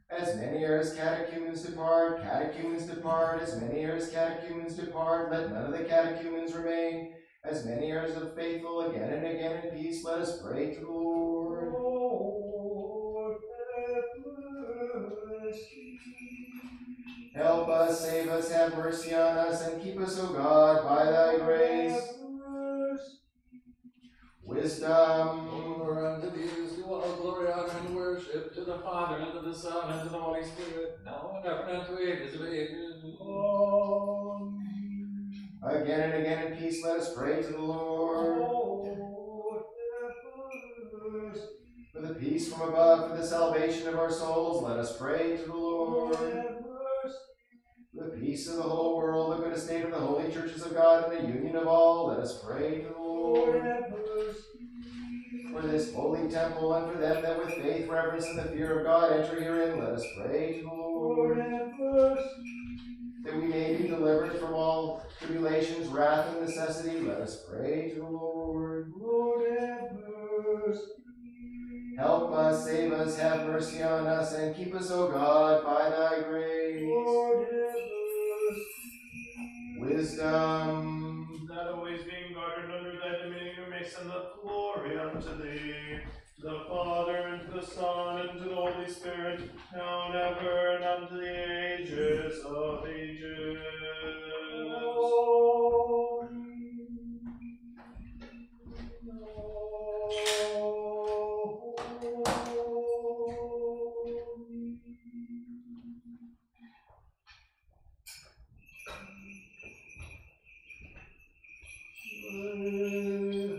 As many as catechumens depart, catechumens depart, as many as catechumens depart, let none of the catechumens remain. As many are as of faithful, again and again in peace, let us pray to the Lord. Lord have mercy. Help us, save us, have mercy on us, and keep us, O God, by thy grace. Wisdom. For unto thee is all glory, honor, and worship, to the Father, and to the Son, and to the Holy Spirit, now and ever, and unto ages of ages. Amen. Again and again in peace, let us pray to the Lord. For the peace from above, for the salvation of our souls, let us pray to the Lord. For the peace of the whole world, the good estate of the holy churches of God, and the union of all, let us pray to the Lord. For this holy temple, and for them that with faith, reverence, and the fear of God enter herein, let us pray to the Lord, Lord. That we may be delivered from all tribulations, wrath, and necessity, let us pray to the Lord. Lord, have mercy. Help us, save us, have mercy on us, and keep us, O God, by thy grace. Lord, have mercy. Wisdom. That always being guarded under thy dominion, may send the glory unto thee, the Father, and the Son, and the Holy Spirit, now and ever, and unto the ages of ages. Amen.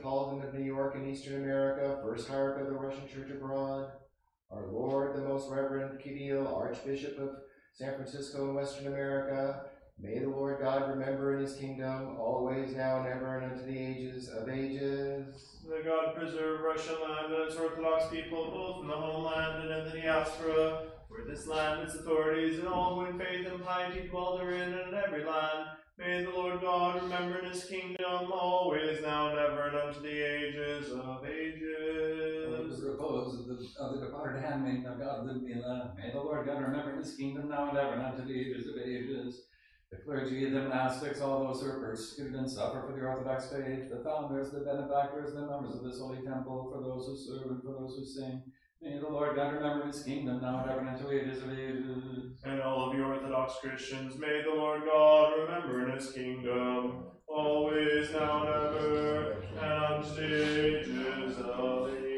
Metropolitan of New York and Eastern America, first hierarch of the Russian Church abroad, our Lord, the most reverend Kirill, Archbishop of San Francisco and Western America, may the Lord God remember in his kingdom, always, now, and ever, and unto the ages of ages. May God preserve Russian land and its Orthodox people, both in the homeland and in the diaspora, for this land, its authorities, and all who in faith and piety dwell therein and in every land. May the Lord God remember in his kingdom, always, now, and ever, and unto the ages of ages. the repose of the, of the departed handmaiden of God, Ludmila. May the Lord God remember in his kingdom now and ever and unto the ages of ages. The clergy, the monastics, all those who are persecuted and suffer for the Orthodox faith, the founders, the benefactors, the members of this holy temple, for those who serve and for those who sing. May the Lord God remember his kingdom now and ever and ages of ages. And all of you Orthodox Christians, may the Lord God remember in his kingdom, always, now and ever, and unto ages of ages.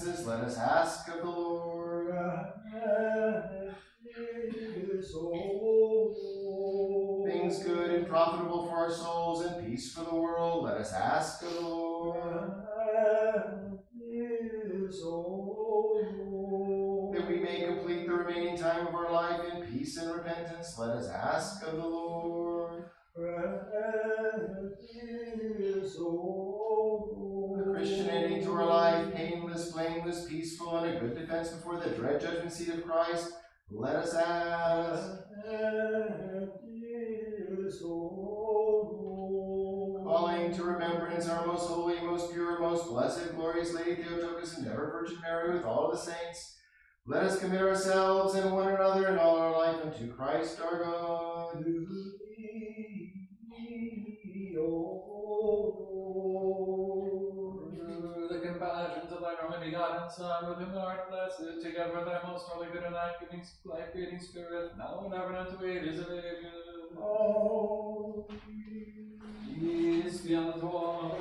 senses, let us ask of the Lord. Things good and profitable for our souls and peace for the world, let us ask of the Lord. Christ, let us ask. Calling to remembrance our most holy, most pure, most blessed, glorious Lady Theotokos and ever Virgin Mary with all the saints, let us commit ourselves and one another and all our life unto Christ our God. Son, with thou art blessed, together with thy most holy, good, and life-giving, life-giving Spirit, now and ever and unto ages of ages. Peace be unto all.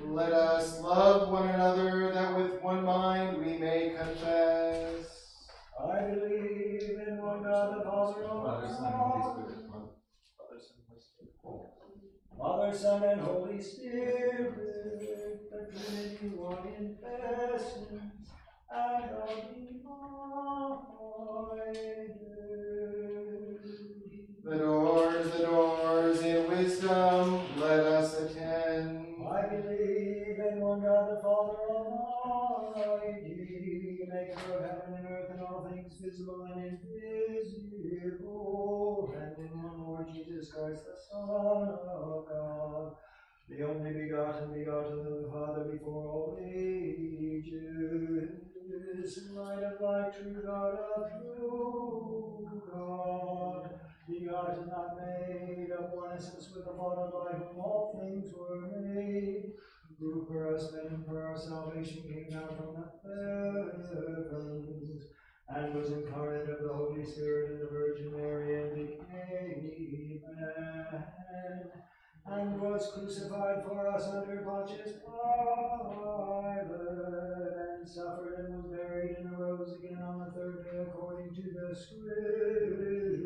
Let us love one another that with one mind we may confess. I believe in one God, the Father Father, Son, and Holy Almighty, Spirit. Father, Son, and Holy Spirit, the Trinity one in essence, and are divided. The doors, the doors, in wisdom let us attend. I believe in one God, the Father Almighty, maker of heaven and earth and all things visible and invisible, Jesus Christ, the Son of God, the only begotten, begotten of the Father before all ages, light of light, true God of true God, begotten, not made, of one essence with the Father, by whom all things were made, who for us and for our salvation came down from the heavens, and was incarnate of the Holy Spirit and the Virgin Mary, and became man, and was crucified for us under Pontius Pilate, and suffered and was buried and arose again on the third day according to the Scriptures,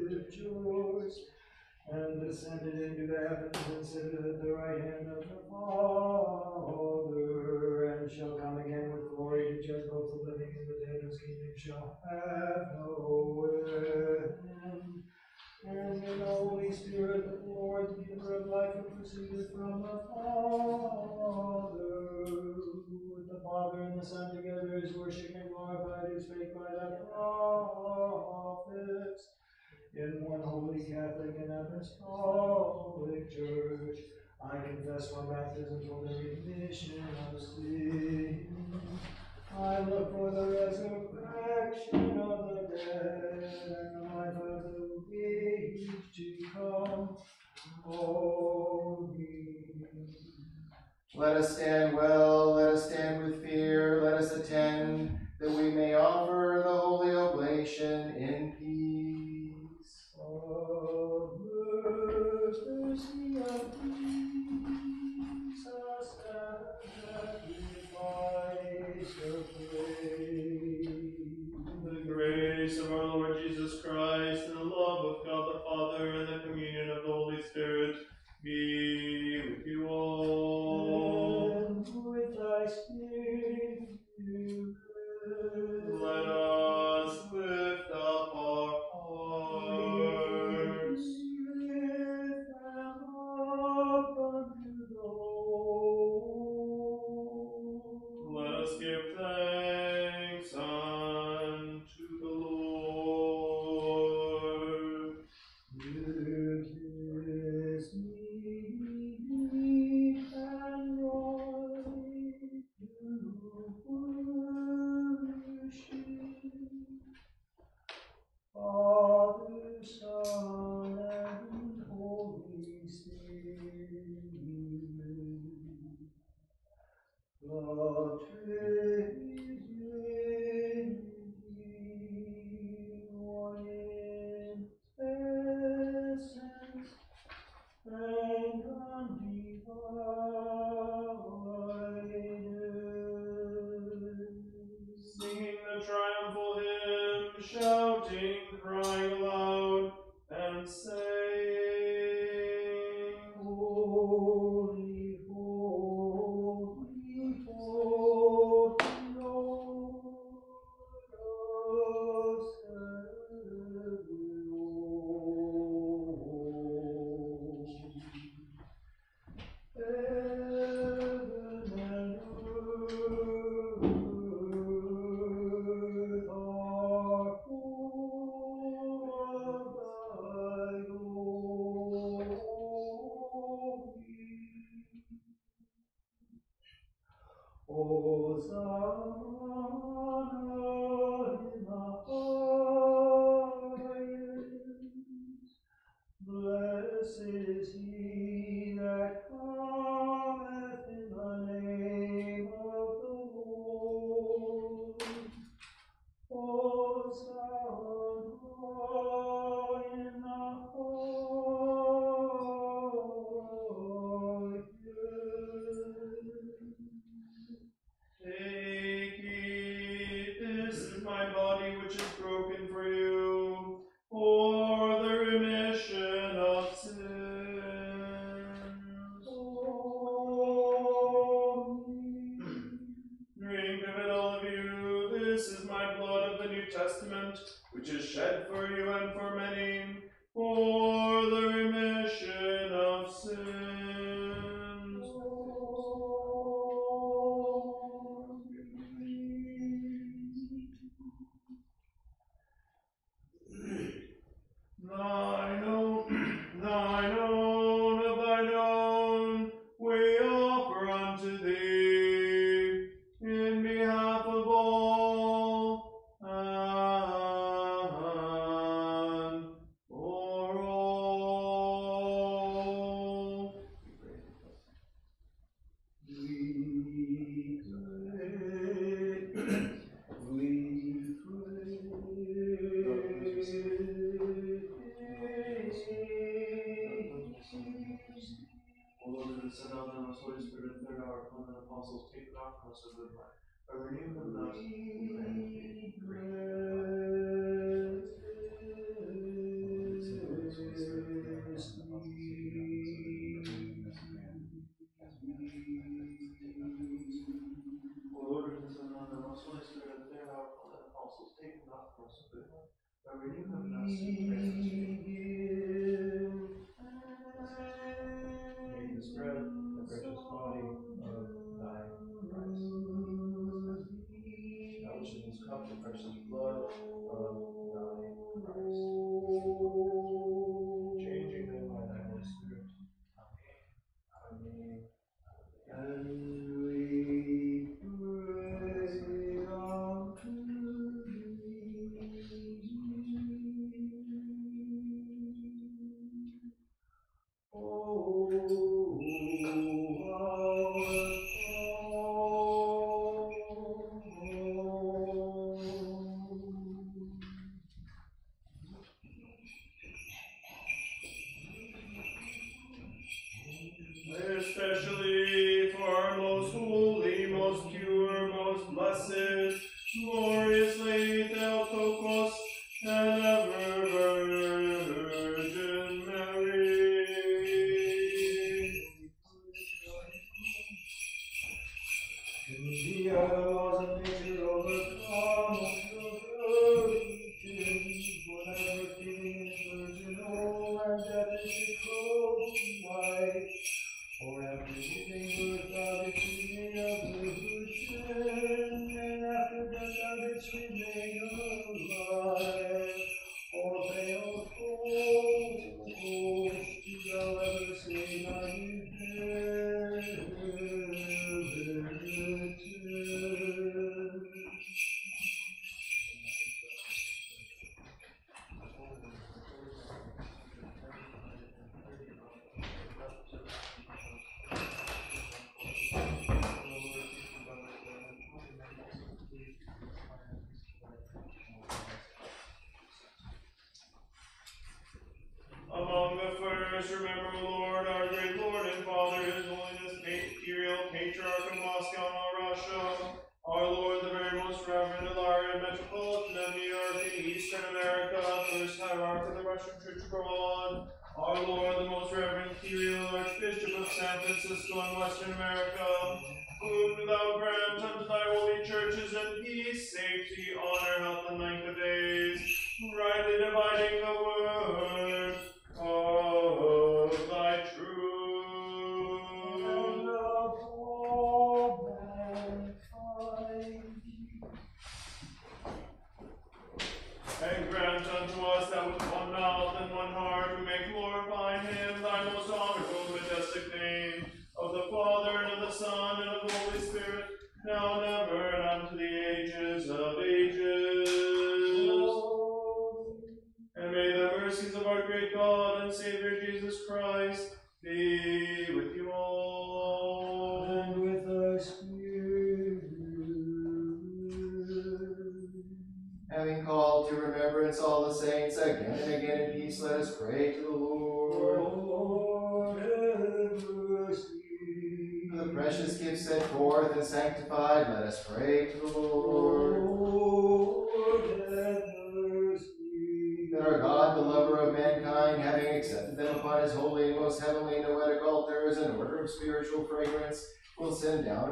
us remember, O Lord, our great Lord and Father, His Holiness Kirill, Patriarch of Moscow and Russia, our Lord, the very most Reverend Hilarion Metropolitan of New York and Eastern America, First Hierarch of the Russian Church abroad, our Lord, the most Reverend Kirill, Archbishop of San Francisco and Western America,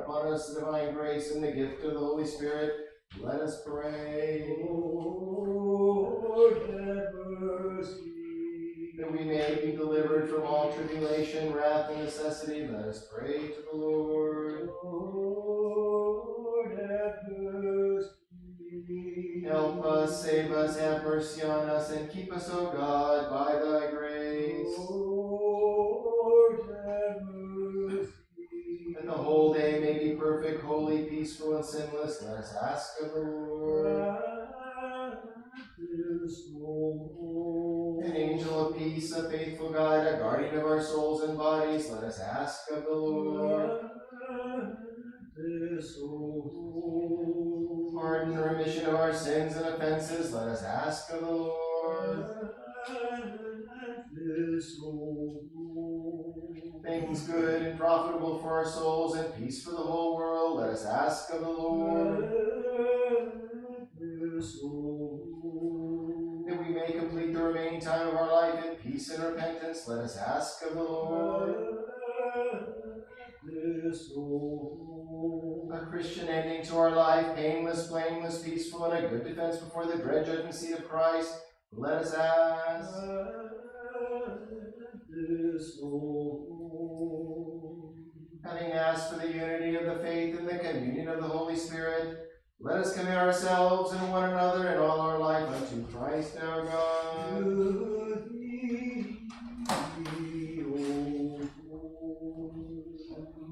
upon us the divine grace and the gift of the Holy Spirit. Let us pray. Lord, have mercy. That we may be delivered from all tribulation, wrath, and necessity, let us pray to the Lord. Lord, have mercy. Help us, save us, have mercy on us, and keep us, O God, by thy grace. Lord, have mercy. The whole day may be perfect, holy, peaceful, and sinless, let us ask of the Lord. An angel of peace, a faithful guide, a guardian of our souls and bodies, let us ask of the Lord. Lord. Pardon and remission of our sins and offenses, let us ask of the Lord. Things good and profitable for our souls and peace for the whole world, let us ask of the Lord. That we may complete the remaining time of our life in peace and repentance, let us ask of the Lord. Lord. A Christian ending to our life, painless, blameless, peaceful, and a good defense before the dread judgment seat of Christ, let us ask. This Lord. Having asked for the unity of the faith and the communion of the Holy Spirit, let us commit ourselves and one another and all our life unto Christ our God. To thee, O Lord.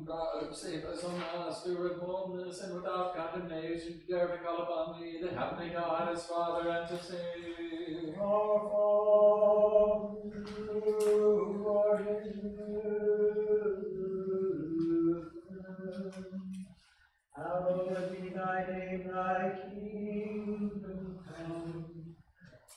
God, save us, O Master, with boldness and without condemnation, to dare to call upon thee, the heavenly God, as Father, and to say, Our Father,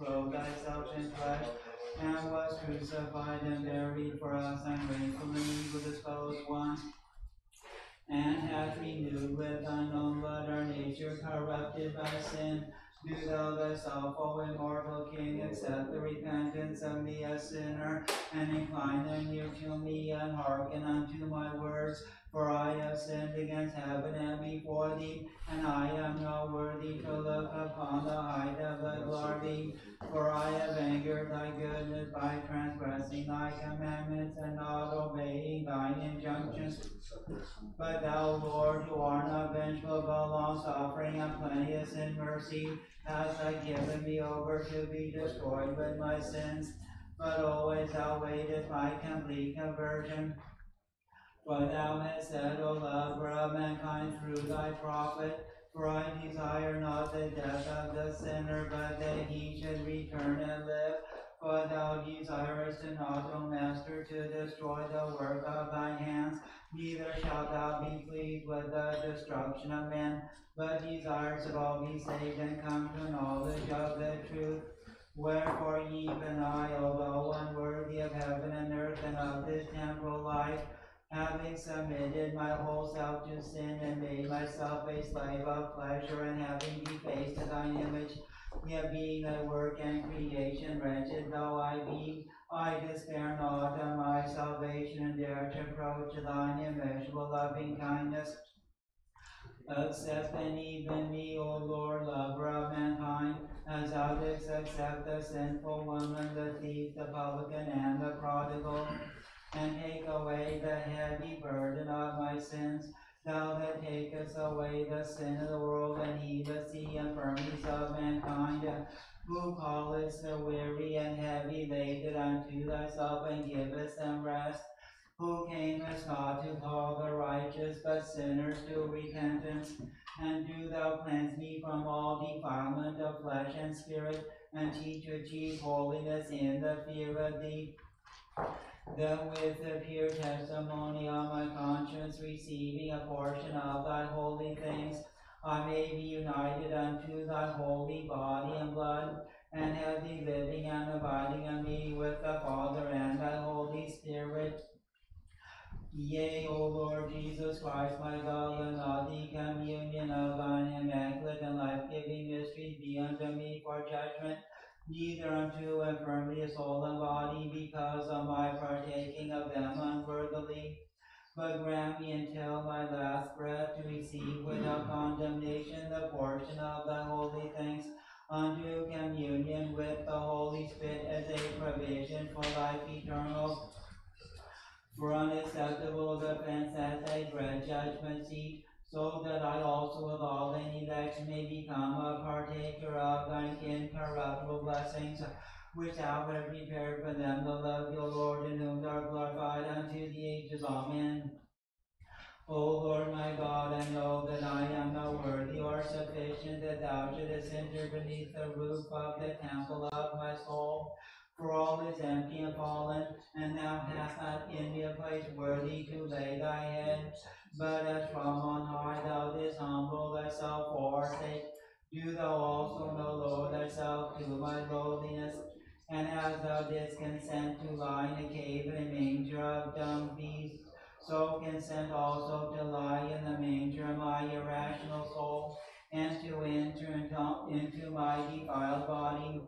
latter thyself in flesh, and was crucified and buried for us and ungrateful and evil disposed ones, and hath renewed with unknown blood our nature corrupted by sin. Do thou thyself, O immortal King, accept the repentance of me a sinner, and incline thine ear to me, and hearken unto my words. For I have sinned against heaven and before thee, and I am not worthy to look upon the height of thy glory. For I have angered thy goodness by transgressing thy commandments and not obeying thine injunctions. But thou, Lord, who art not vengeful, but long suffering and plenteous in mercy, hast thou given me over to be destroyed with my sins, but always thou waitest my complete conversion. For thou hast said, O lover of mankind, through thy prophet, for I desire not the death of the sinner, but that he should return and live. For thou desirest not, O Master, to destroy the work of thine hands, neither shalt thou be pleased with the destruction of men, but desirest that all be saved and come to knowledge of the truth. Wherefore even I, although unworthy of heaven and earth and of this temporal life, having submitted my whole self to sin and made myself a slave of pleasure, and having defaced thine image, yet being thy work and creation, wretched though I be, I despair not of my salvation, and dare to approach thine immeasurable loving kindness. Accept then even me, O Lord, lover of mankind, as thou didst accept the sinful woman, the thief, the publican, and the prodigal, and take away the heavy burden of my sins. Thou that takest away the sin of the world, and healest the infirmities of mankind, who callest the weary and heavy laden unto thyself, and givest them rest who camest not to call the righteous, but sinners to repentance. And do thou cleanse me from all defilement of flesh and spirit, and teach achieve holiness in the fear of thee. That with the pure testimony of my conscience, receiving a portion of thy holy things, I may be united unto thy holy body and blood, and have thee living and abiding in me with the Father and thy Holy Spirit. Yea, O Lord Jesus Christ, my God, let not the communion of thine immaculate and life-giving mysteries be unto me for judgment, neither unto infirmity soul and body, because of my partaking of them unworthily. But grant me until my last breath to receive without condemnation the portion of the holy things unto communion with the Holy Spirit as a provision for life eternal. For unacceptable defense at thy dread judgment seat, so that I also with all thine elect may become a partaker of thine incorruptible blessings, which thou hast prepared for them that love O Lord, in whom thou glorified unto the ages. Amen. O Lord my God, I know that I am not worthy or sufficient that thou shouldest enter beneath the roof of the temple of my soul. For all is empty and fallen, and thou hast not in me a place worthy to lay thy head. But as from on high thou didst humble thyself for our sake, do thou also now lower thyself to my lowliness. And as thou didst consent to lie in a cave in a manger of dung beasts, so consent also to lie in the manger of my irrational soul, and to enter into my defiled body.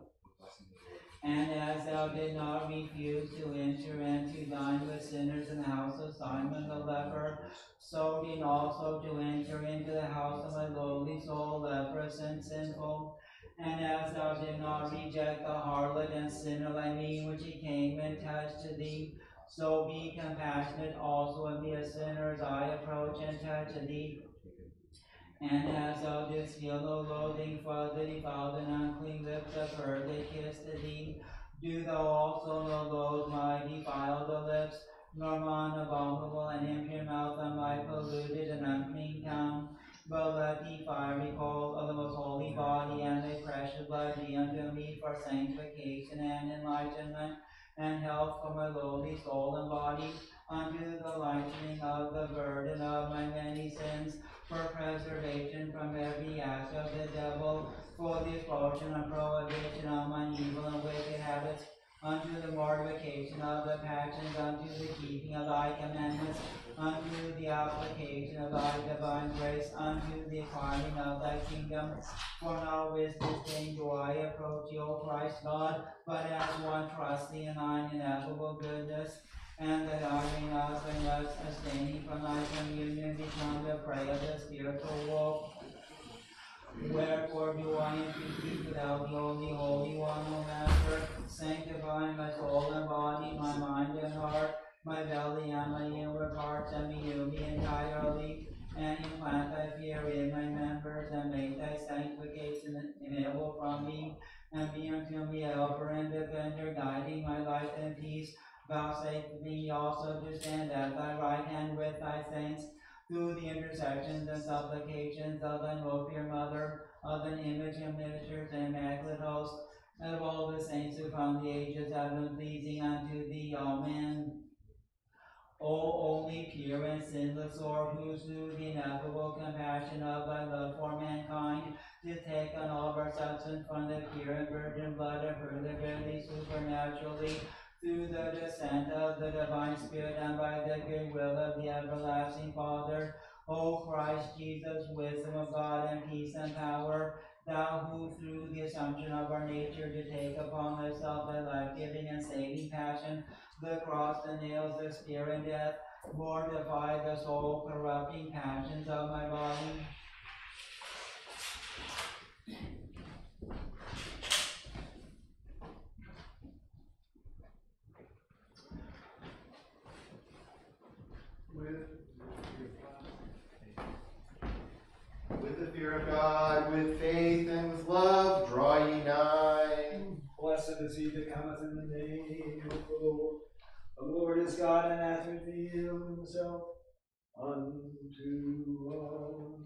And as thou did not refuse to enter and to dine with sinners in the house of Simon the leper, so deign also to enter into the house of my lowly soul, leprous and sinful. And as thou did not reject the harlot and sinner like me, when she came and touched to thee, so be compassionate also and be a sinner as I approach and touch thee. And as thou didst feel no loathing for the defiled and unclean lips of her that kissed thee, do thou also no loathe my defiled lips, nor mine abominable and impure mouth and my polluted and unclean tongue. But let the fiery coal of the most holy body and the precious blood be unto me for sanctification and enlightenment, and health for my lowly soul and body, unto the lightening of the burden of my many sins, for preservation from every act of the devil, for the expulsion and prohibition of my evil and wicked habits, unto the mortification of the passions, unto the keeping of thy commandments, unto the application of thy divine grace, unto the acquiring of thy kingdom. For now with this thing do I approach thee, O Christ God, but as one trusting in thine ineffable goodness, and that I may not bring us abstaining from thy communion become the prey of the spiritual wolf. Wherefore do I entreat without the only Holy One, O Master, sanctify my soul and body, my mind and heart, my belly and my inward parts, and renew me entirely, and implant thy fear in my members, and make thy sanctification enabled from me, and be unto me helper and defender, guiding my life and peace. Vouchsafe me also to stand at thy right hand with thy saints, through the intercessions and supplications of thy most pure mother, of an image and miniatures and immaculate host, and of all the saints who from the ages have been pleasing unto thee. Amen. O only pure and sinless Lord, who through the ineffable compassion of thy love for mankind, did take on all of our substance from the pure and virgin blood of her liberty supernaturally, through the descent of the divine Spirit and by the good will of the everlasting Father, O Christ Jesus, wisdom of God and peace and power, thou who through the assumption of our nature did take upon thyself thy life-giving and saving passion, the cross, the nails, the spear, and death, mortify the soul corrupting passions of my body. With With the fear of God, with faith and with love, draw ye nigh. Blessed is he that cometh in the name of the Lord. The Lord is God and hath revealed himself unto us.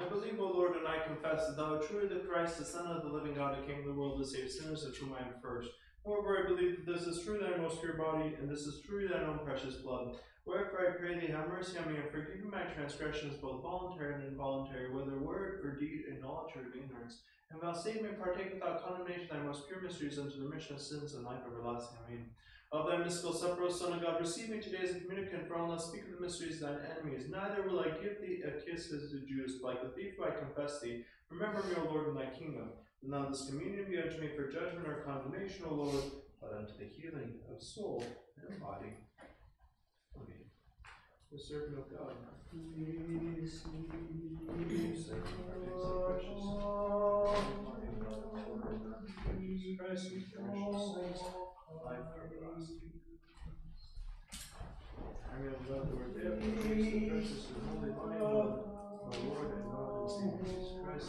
I believe, O Lord, and I confess that thou art truly the Christ, the Son of the living God, who came to the world to save sinners, of whom I am first. Moreover, I believe that this is truly thy most pure body, and this is truly thine own precious blood. Wherefore I pray thee, have mercy on me, and forgive me my transgressions, both voluntary and involuntary, whether word or deed, in knowledge or ignorance. And vouchsafe me to partake without condemnation thy most pure mysteries unto the remission of sins and life everlasting. Amen. Of thy mystical supper, O Son of God, receive me today as a communicant, for unless speak of the mysteries of thine enemies, neither will I give thee a kiss as the Jews, like the thief I confess thee. Remember me, O Lord, in thy kingdom. And this communion be unto me for judgment or condemnation, O Lord, but unto the healing of soul and body. Amen. The servant of God. Please, Jesus Christ, we precious saints, life everlasting. I have loved the word there, the holy body of Lord and God and Savior Jesus Christ,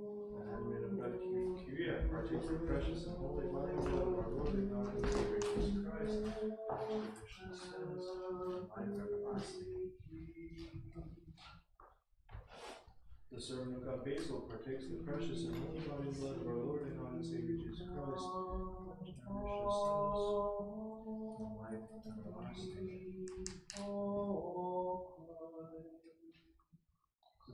partakes the precious and holy body blood of our Lord and God and Savior Jesus Christ, the. The servant of God Basil partakes the precious and holy body and blood of our Lord and God and Savior Jesus Christ, for the remission of sins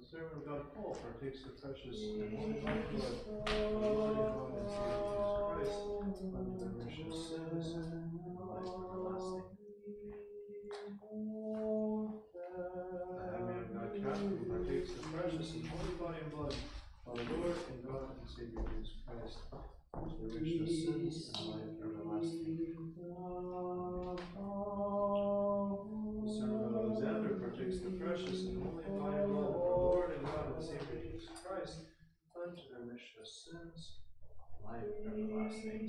servant of God Paul partakes the precious and holy blood of the Lord and Lord and Savior Jesus Christ, under the remission of sins and the life everlasting. The I of God Catholic, partakes the precious and holy body and blood of the Lord and God and Savior Jesus Christ, under the remission of sins and life everlasting. The servant of Alexander partakes the precious and holy body and blood the Savior Jesus Christ, unto the remission of sins, life everlasting.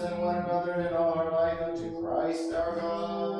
and one another in all our life unto Christ our God.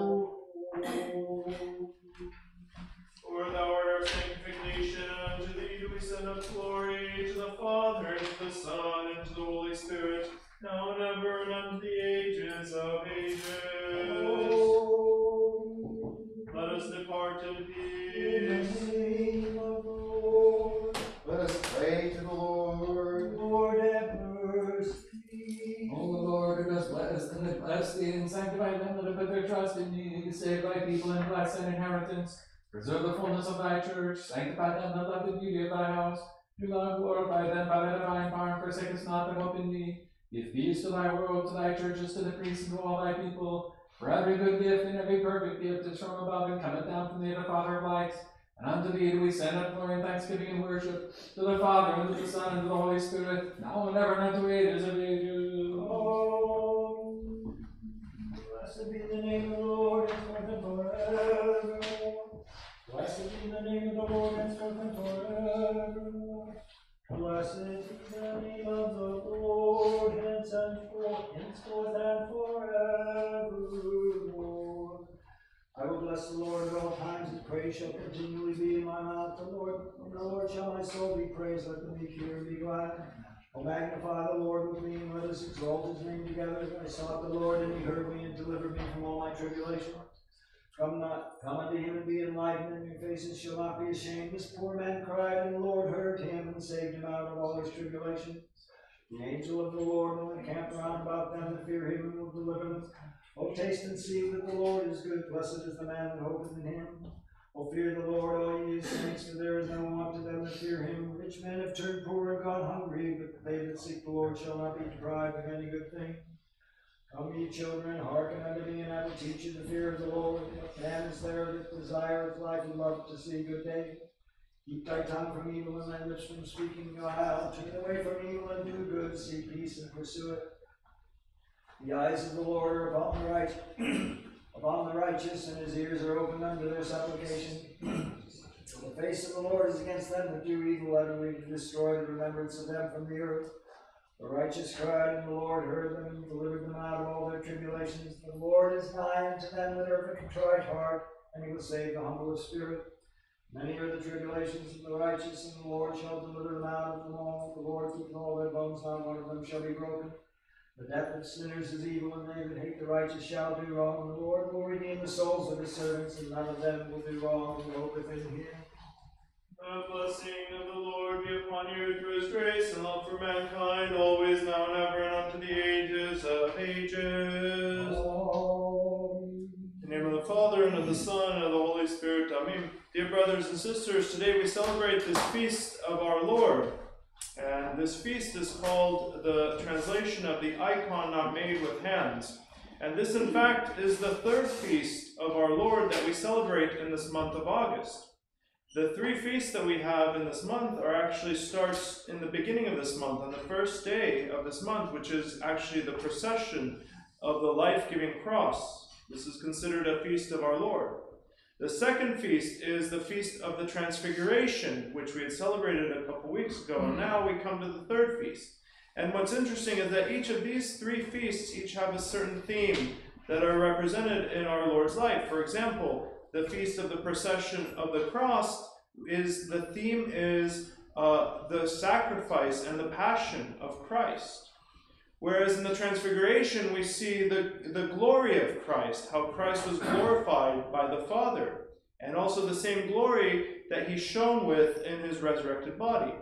by them that love the beauty of thy house, do not glorify them by thy divine power, forsakest not the hope in thee. Give these to thy world, to thy churches, to the priests, and to all thy people. For every good gift and every perfect gift is from above and cometh down from thee, the Father of lights. And unto thee do we send up glory and thanksgiving and worship, to the Father, and to the Son, and to the Holy Spirit, now and ever, and unto ages of ages. Oh, blessed be the name of the Lord. Blessed be the name of the Lord, henceforth, henceforth and forevermore. I will bless the Lord at all times, his praise shall continually be in my mouth. The Lord, the Lord shall my soul be praised, let the meek hear and be glad. O magnify the Lord with me, and let us exalt his name together. I sought the Lord, and he heard me and delivered me from all my tribulation. Come not, come unto him and be enlightened, and your faces shall not be ashamed. This poor man cried, and the Lord heard him and saved him out of all his tribulation. The angel of the Lord will encamp round about them that fear him and will deliver them. O taste and see that the Lord is good. Blessed is the man that hopeth in him. O fear the Lord, all ye saints, for there is no want to them that fear him. Rich men have turned poor and gone hungry, but they that seek the Lord shall not be deprived of any good thing. Come, ye children, hearken unto me, and I will teach you the fear of the Lord. Man is there that desireth life and love to see good day? Keep thy tongue from evil and thy lips from speaking guile. Turn away from evil and do good. Seek peace and pursue it. The eyes of the Lord are upon the right, upon the righteous, and his ears are open unto their supplication. the face of the Lord is against them that do evil, utterly to destroy the remembrance of them from the earth. The righteous cried, and the Lord heard them and delivered them out of all their tribulations. The Lord is nigh unto them that are of a contrite heart, and he will save the humble of spirit. Many are the tribulations of the righteous, and the Lord shall deliver them out of them all. The Lord keepeth all their bones, not one of them shall be broken. The death of sinners is evil, and they that hate the righteous shall do wrong. The Lord will redeem the souls of his servants, and none of them will do wrong who hopeth in him. The blessing of the be upon you through his grace and love for mankind, always, now and ever, and unto the ages of ages. Amen. In the name of the Father, and of the Son, and of the Holy Spirit. Amen. Dear brothers and sisters, today we celebrate this feast of our Lord. And this feast is called the translation of the icon not made with hands. And this, in fact, is the third feast of our Lord that we celebrate in this month of August. The three feasts that we have in this month are actually starts in the beginning of this month, on the first day of this month, which is actually the procession of the life-giving cross. This is considered a feast of our Lord. The second feast is the feast of the Transfiguration, which we had celebrated a couple weeks ago, and hmm. now we come to the third feast. And what's interesting is that each of these three feasts each have a certain theme that are represented in our Lord's life. For example, the feast of the procession of the cross is the theme is uh, the sacrifice and the passion of Christ. Whereas in the Transfiguration, we see the, the glory of Christ, how Christ was glorified by the Father, and also the same glory that he shone with in his resurrected body.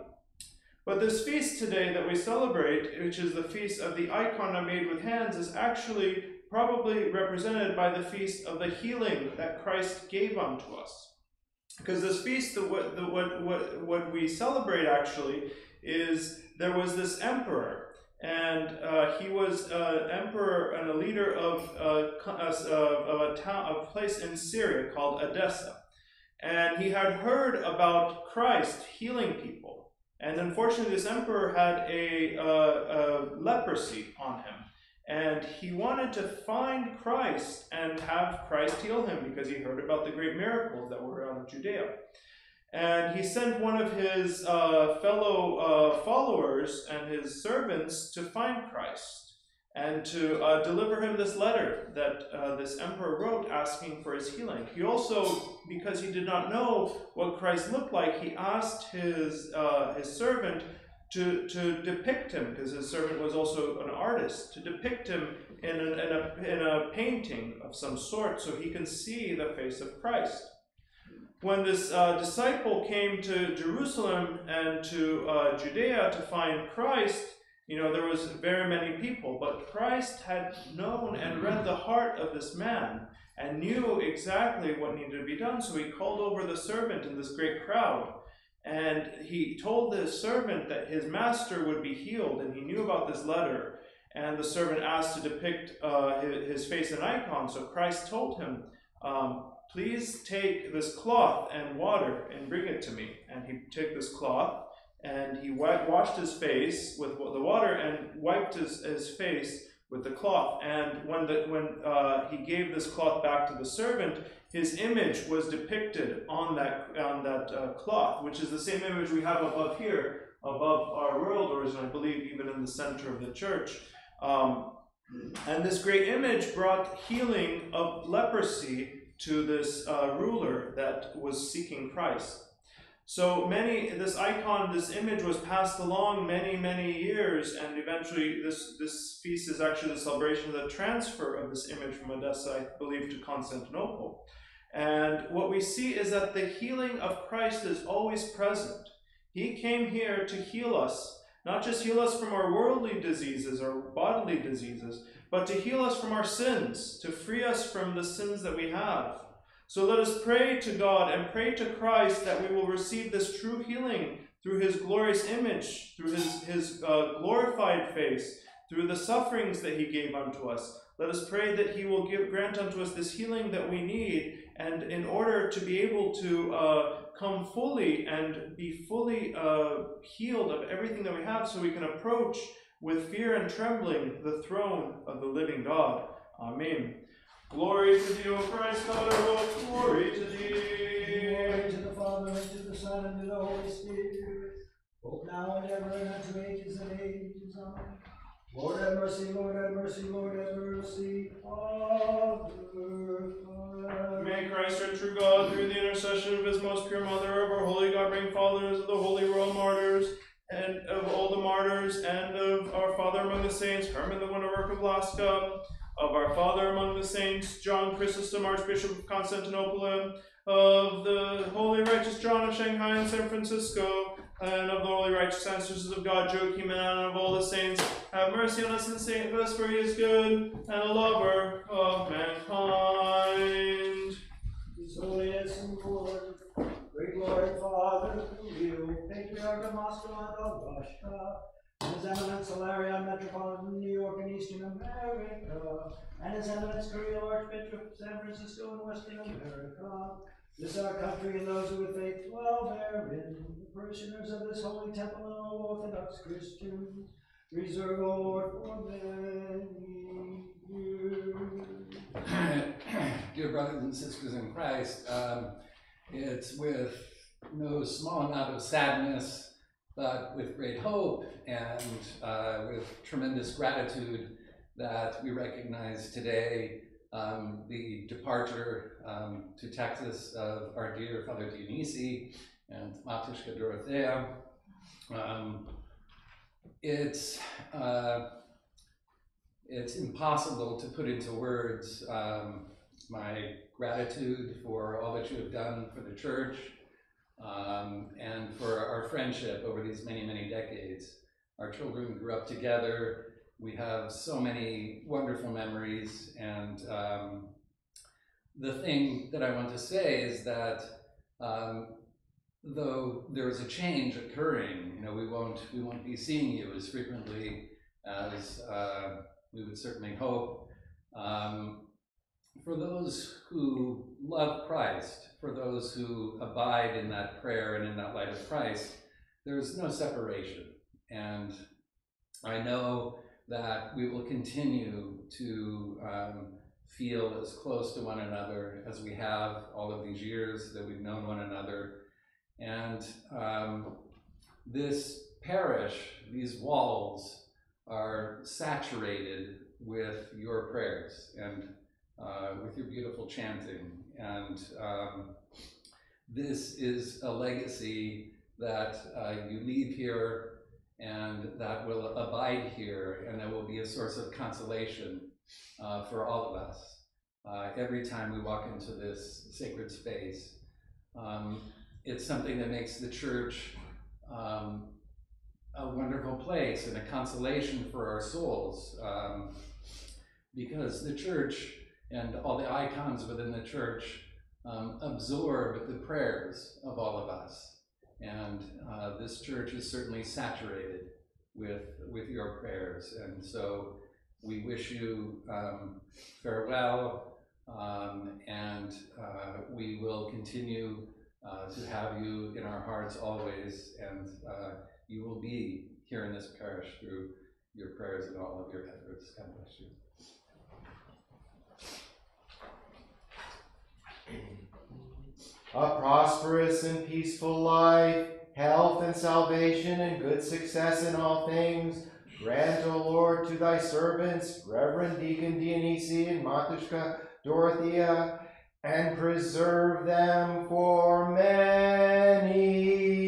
But this feast today that we celebrate, which is the feast of the icon made with hands, is actually probably represented by the feast of the healing that Christ gave unto us. Because this feast, the, what, the, what, what, what we celebrate actually, is there was this emperor and uh, he was an uh, emperor and a leader of, uh, of a town, a place in Syria called Edessa. And he had heard about Christ healing people. And unfortunately, this emperor had a, a leprosy on him. And he wanted to find Christ and have Christ heal him because he heard about the great miracles that were out of Judea. And he sent one of his uh, fellow uh, followers and his servants to find Christ and to uh, deliver him this letter that uh, this emperor wrote asking for his healing. He also, because he did not know what Christ looked like, he asked his, uh, his servant to, to depict him, because his servant was also an artist, to depict him in, an, in, a, in a painting of some sort so he can see the face of Christ when this uh, disciple came to Jerusalem and to uh, Judea to find Christ, you know, there was very many people, but Christ had known and read the heart of this man and knew exactly what needed to be done. So he called over the servant in this great crowd. And he told the servant that his master would be healed, and he knew about this letter. and the servant asked to depict uh, his, face in an icon. So Christ told him, um, Please take this cloth and water and bring it to me. And he took this cloth and he wa- washed his face with the water and wiped his, his face with the cloth. And when, the, when uh, he gave this cloth back to the servant, his image was depicted on that, on that uh, cloth, which is the same image we have above here, above our world and I believe even in the center of the church. Um, and this great image brought healing of leprosy to this uh, ruler that was seeking Christ. So many, this icon, this image was passed along many, many years, and eventually this, this feast is actually the celebration of the transfer of this image from Odessa, I believe, to Constantinople. And what we see is that the healing of Christ is always present. He came here to heal us, not just heal us from our worldly diseases or bodily diseases, but to heal us from our sins, to free us from the sins that we have. So let us pray to God and pray to Christ that we will receive this true healing through his glorious image, through his, his uh, glorified face, through the sufferings that he gave unto us. Let us pray that he will give, grant unto us this healing that we need, and in order to be able to uh, come fully and be fully uh, healed of everything that we have, so we can approach with fear and trembling the throne of the living God. Amen. Glory to thee, O Christ, God our Lord, glory to thee. Glory to the Father, and to the Son, and to the Holy Spirit, both now and ever, and unto ages and ages. Amen. Lord have mercy, Lord have mercy, Lord have mercy. Father, Father. May Christ, our true God, through the intercession of his most pure mother, of our holy God, bring fathers of the holy royal martyrs, and of all the martyrs, and of our Father among the saints, Herman the Wonder of Alaska, of our Father among the saints, John Chrysostom, Archbishop of Constantinople, of the holy righteous John of Shanghai and San Francisco, and of the holy righteous ancestors of God, Joachim and of all the saints, have mercy on us and save us, for he is good and a lover of mankind. His holiness and Lord, great Lord Father, you, Patriarch of Moscow and of Russia, His Eminence Hilarion, Metropolitan New York and Eastern America, and His Eminence Kirill, Archbishop of San Francisco and Western America, this our country and those who with faith dwell therein, the parishioners of this holy temple and all Orthodox Christians, reserve, O Lord, for many years. Dear brothers and sisters in Christ, um, it's with no small amount of sadness, but with great hope and uh, with tremendous gratitude that we recognize today um, the departure um, to Texas of our dear Father Dionisi and Matushka Dorothea. Um, it's uh, it's impossible to put into words um, my gratitude for all that you have done for the church um, and for our friendship over these many, many decades. Our children grew up together. We have so many wonderful memories. And um, the thing that I want to say is that um, though there is a change occurring, you know, we won't we won't be seeing you as frequently as uh, we would certainly hope. Um, for those who love Christ, for those who abide in that prayer and in that light of Christ, there's no separation. And I know that we will continue to um, feel as close to one another as we have all of these years that we've known one another. And um, this parish, these walls, are saturated with your prayers and uh, with your beautiful chanting. And um, this is a legacy that uh, you leave here and that will abide here and that will be a source of consolation uh, for all of us uh, every time we walk into this sacred space. Um, it's something that makes the church um, a wonderful place and a consolation for our souls um, because the church and all the icons within the church um, absorb the prayers of all of us. And uh, this church is certainly saturated with, with your prayers. And so we wish you um, farewell, um, and uh, we will continue uh, to have you in our hearts always, and uh, you will be here in this parish through your prayers and all of your efforts. God bless you. A prosperous and peaceful life, health and salvation and good success in all things. Grant, O Lord, to thy servants, Reverend Deacon Dionysi and Matushka Dorothea, and preserve them for many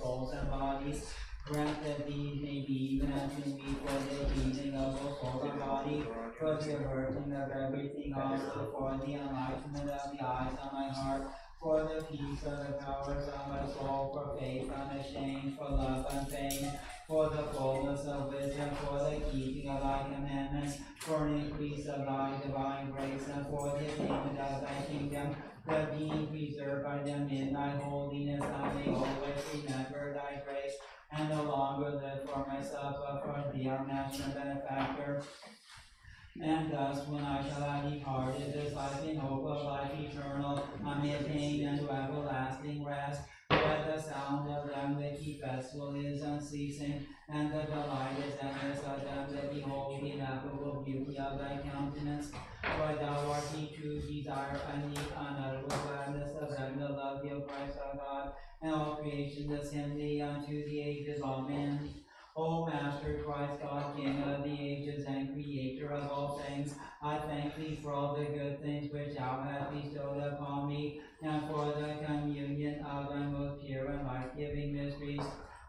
souls and bodies. Grant that these may be unto me for the healing of the soul and body, for the averting of everything also, for the enlightenment of the eyes of my heart, for the peace of the powers of my soul, for faith unashamed, for love unfeigned, for the fullness of wisdom, for the keeping of thy commandments, for an increase of thy divine grace, and for the attainment of thy kingdom, that being preserved by them in thy holiness, I may always remember thy grace, and no longer live for myself, but for thee, our master benefactor. And thus, when I shall have departed this life in hope of life eternal, I may attain unto everlasting rest. Where the sound of them keep festival is unceasing, and the delight is endless of them that behold the ineffable beauty of thy countenance. For thou art the true desire and the unutterable gladness of them that love thee, O Christ our God, and all creation does hymn thee unto the ages. Amen. O Master Christ, God, King of the ages and Creator of all things, I thank thee for all the good things which thou hast bestowed upon me, and for the communion of thy most pure and life-giving mysteries.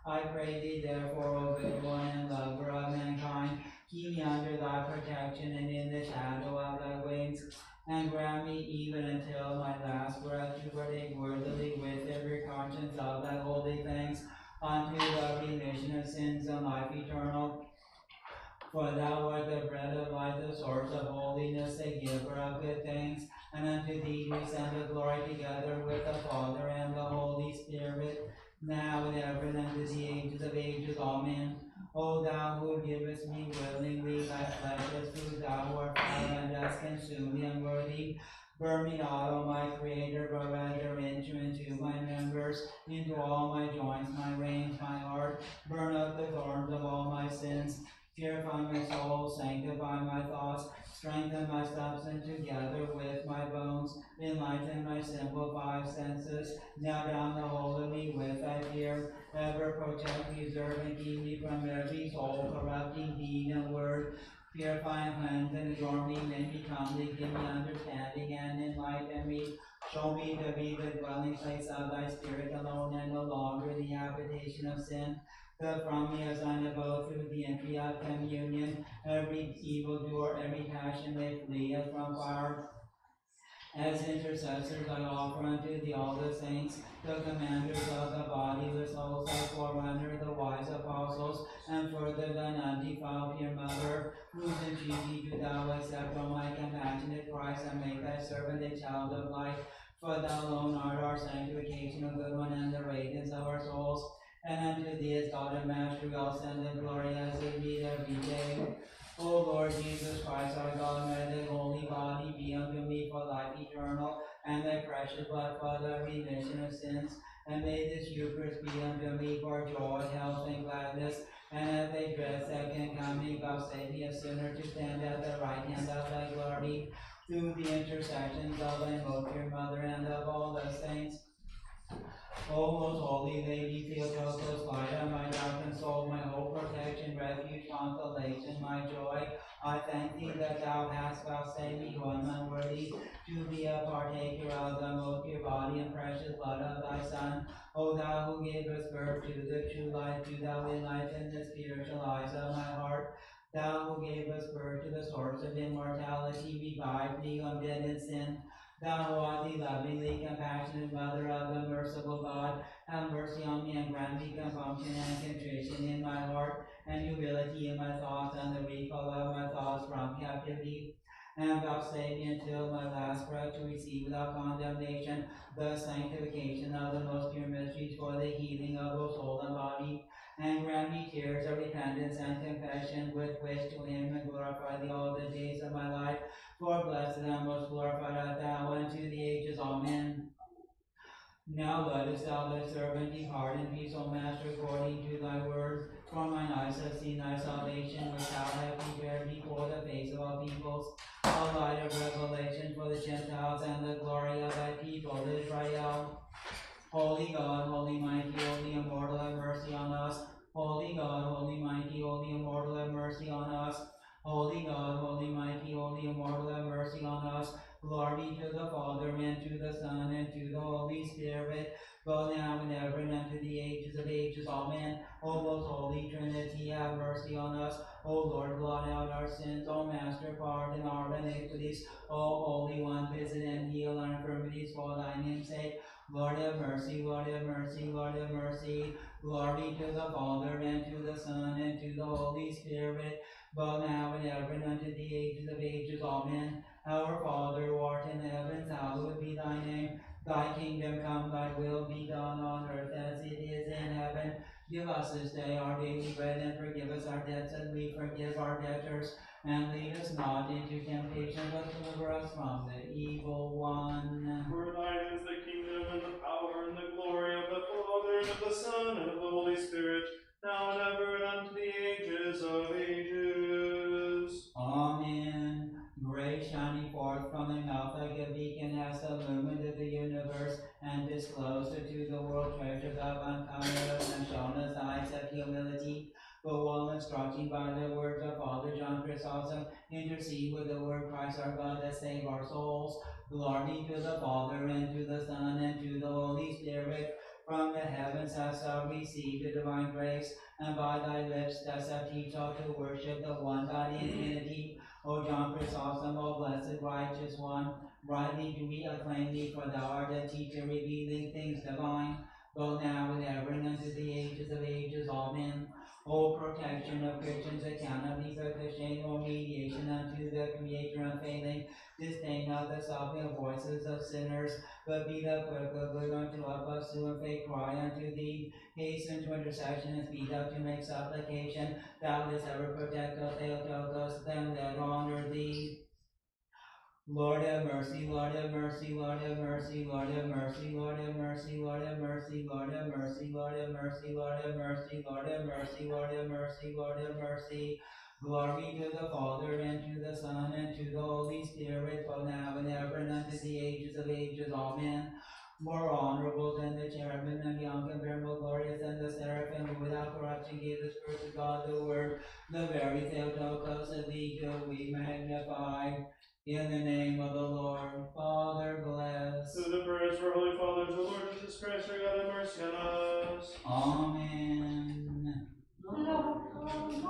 I pray thee therefore, O good one and lover of mankind, keep me under thy protection and in the shadow of thy wings, and grant me even until my last breath to partake worthily with every conscience of thy holy things, unto the remission of sins and life eternal. For thou art the bread of life, the source of holiness, the giver of good things, and unto thee we send the glory together with the Father and the Holy Spirit, now and ever and unto the ages of ages. Amen. O thou who givest me willingly thy as food, thou art foul and dost consume the unworthy. Burn me not, O my Creator, but rather enter into my members, into all my joints, my reins, my heart. Burn up the thorns of all my sins. Purify my soul, sanctify my thoughts, strengthen my and together with my bones, enlighten my simple five senses. Now down the whole of me with thy fear, ever protect, preserve, and keep me from every soul corrupting deed and word. Purify and cleanse and adorn me, make me comely, give me understanding and enlighten me. Show me to be the dwelling place of thy spirit alone and no longer the habitation of sin. That from me as I abode through the entry of communion, every evildoer, every passion they flee from fire. As intercessors I offer unto thee all the saints, the commanders of the body, the souls of forerunner, the wise apostles, and further than undefiled pure mother, whose entreaty do thou accept, O my compassionate Christ, and make thy servant a child of light. For thou alone art our sanctification, O good one, and the radiance of our souls. And unto thee and Master, we all send the glory as they meet every day. O Lord Jesus Christ, our God, may the holy body be unto me for life eternal, and thy precious blood for the remission of sins. And may this Eucharist be unto me for joy, health, and gladness, and at thy dread second coming, vouchsafe me a sinner to stand at the right hand of thy glory, through the intercessions of thy most pure mother and of all the saints. O most holy Lady Theotokos, light of my darkened soul, my hope, protection, refuge, consolation, my joy, I thank thee that thou hast vouchsafed me, am unworthy, to be a partaker of the most pure body and precious blood of thy Son. O thou who gavest birth to the true light, do thou enlighten the spiritual eyes of my heart. Thou who gavest birth to the source of immortality, revive me on dead in sin. Thou art the lovingly compassionate mother of the merciful God, have mercy on me and grant me compunction and contrition in my heart, and humility in my thoughts, and the recall of my thoughts from captivity. And vouchsafe me until my last breath to receive without condemnation the sanctification of the most pure mysteries for the healing of both soul and body. And grant me tears of repentance and confession with which to him and glorify the Thou thy servant depart in peace, O Master, according to thy word. For mine eyes have seen thy salvation, which thou hast deliver us from the evil one. Glory to the Father and to the Son and to the Holy Spirit. From the heavens hast thou received the divine grace, and by thy lips dost thou teach all to worship the one God in unity. O John Chrysostom, O blessed righteous one, rightly do we acclaim thee, for thou art a teacher revealing things divine, both now and ever and unto the ages of ages. Amen. O protection of Christians, that of be put to shame, O mediation unto the Creator unfailing, disdain not the sobbing of voices of sinners, but be thou quick of good unto us who in faith cry unto thee. Hasten to intercession and speed up to make supplication. Thou dost ever protect us, Theotokos, them that honor thee. Lord have mercy, Lord have mercy, Lord have mercy, Lord have mercy, Lord have mercy, Lord have mercy, Lord have mercy, Lord have mercy, Lord have mercy, Lord have mercy, Lord have mercy, Lord have mercy. Glory to the Father and to the Son and to the Holy Spirit, both now and ever and unto the ages of ages. Amen. More honorable than the cherubim and young and very more glorious than the seraphim, who without corruption gave the Spirit to God the Word, the very Theotokos of thee do we magnify. In the name of the Lord, Father, bless. Through the prayers of our Holy Fathers, the Lord Jesus Christ, our God, have mercy on us. Amen. Thank you.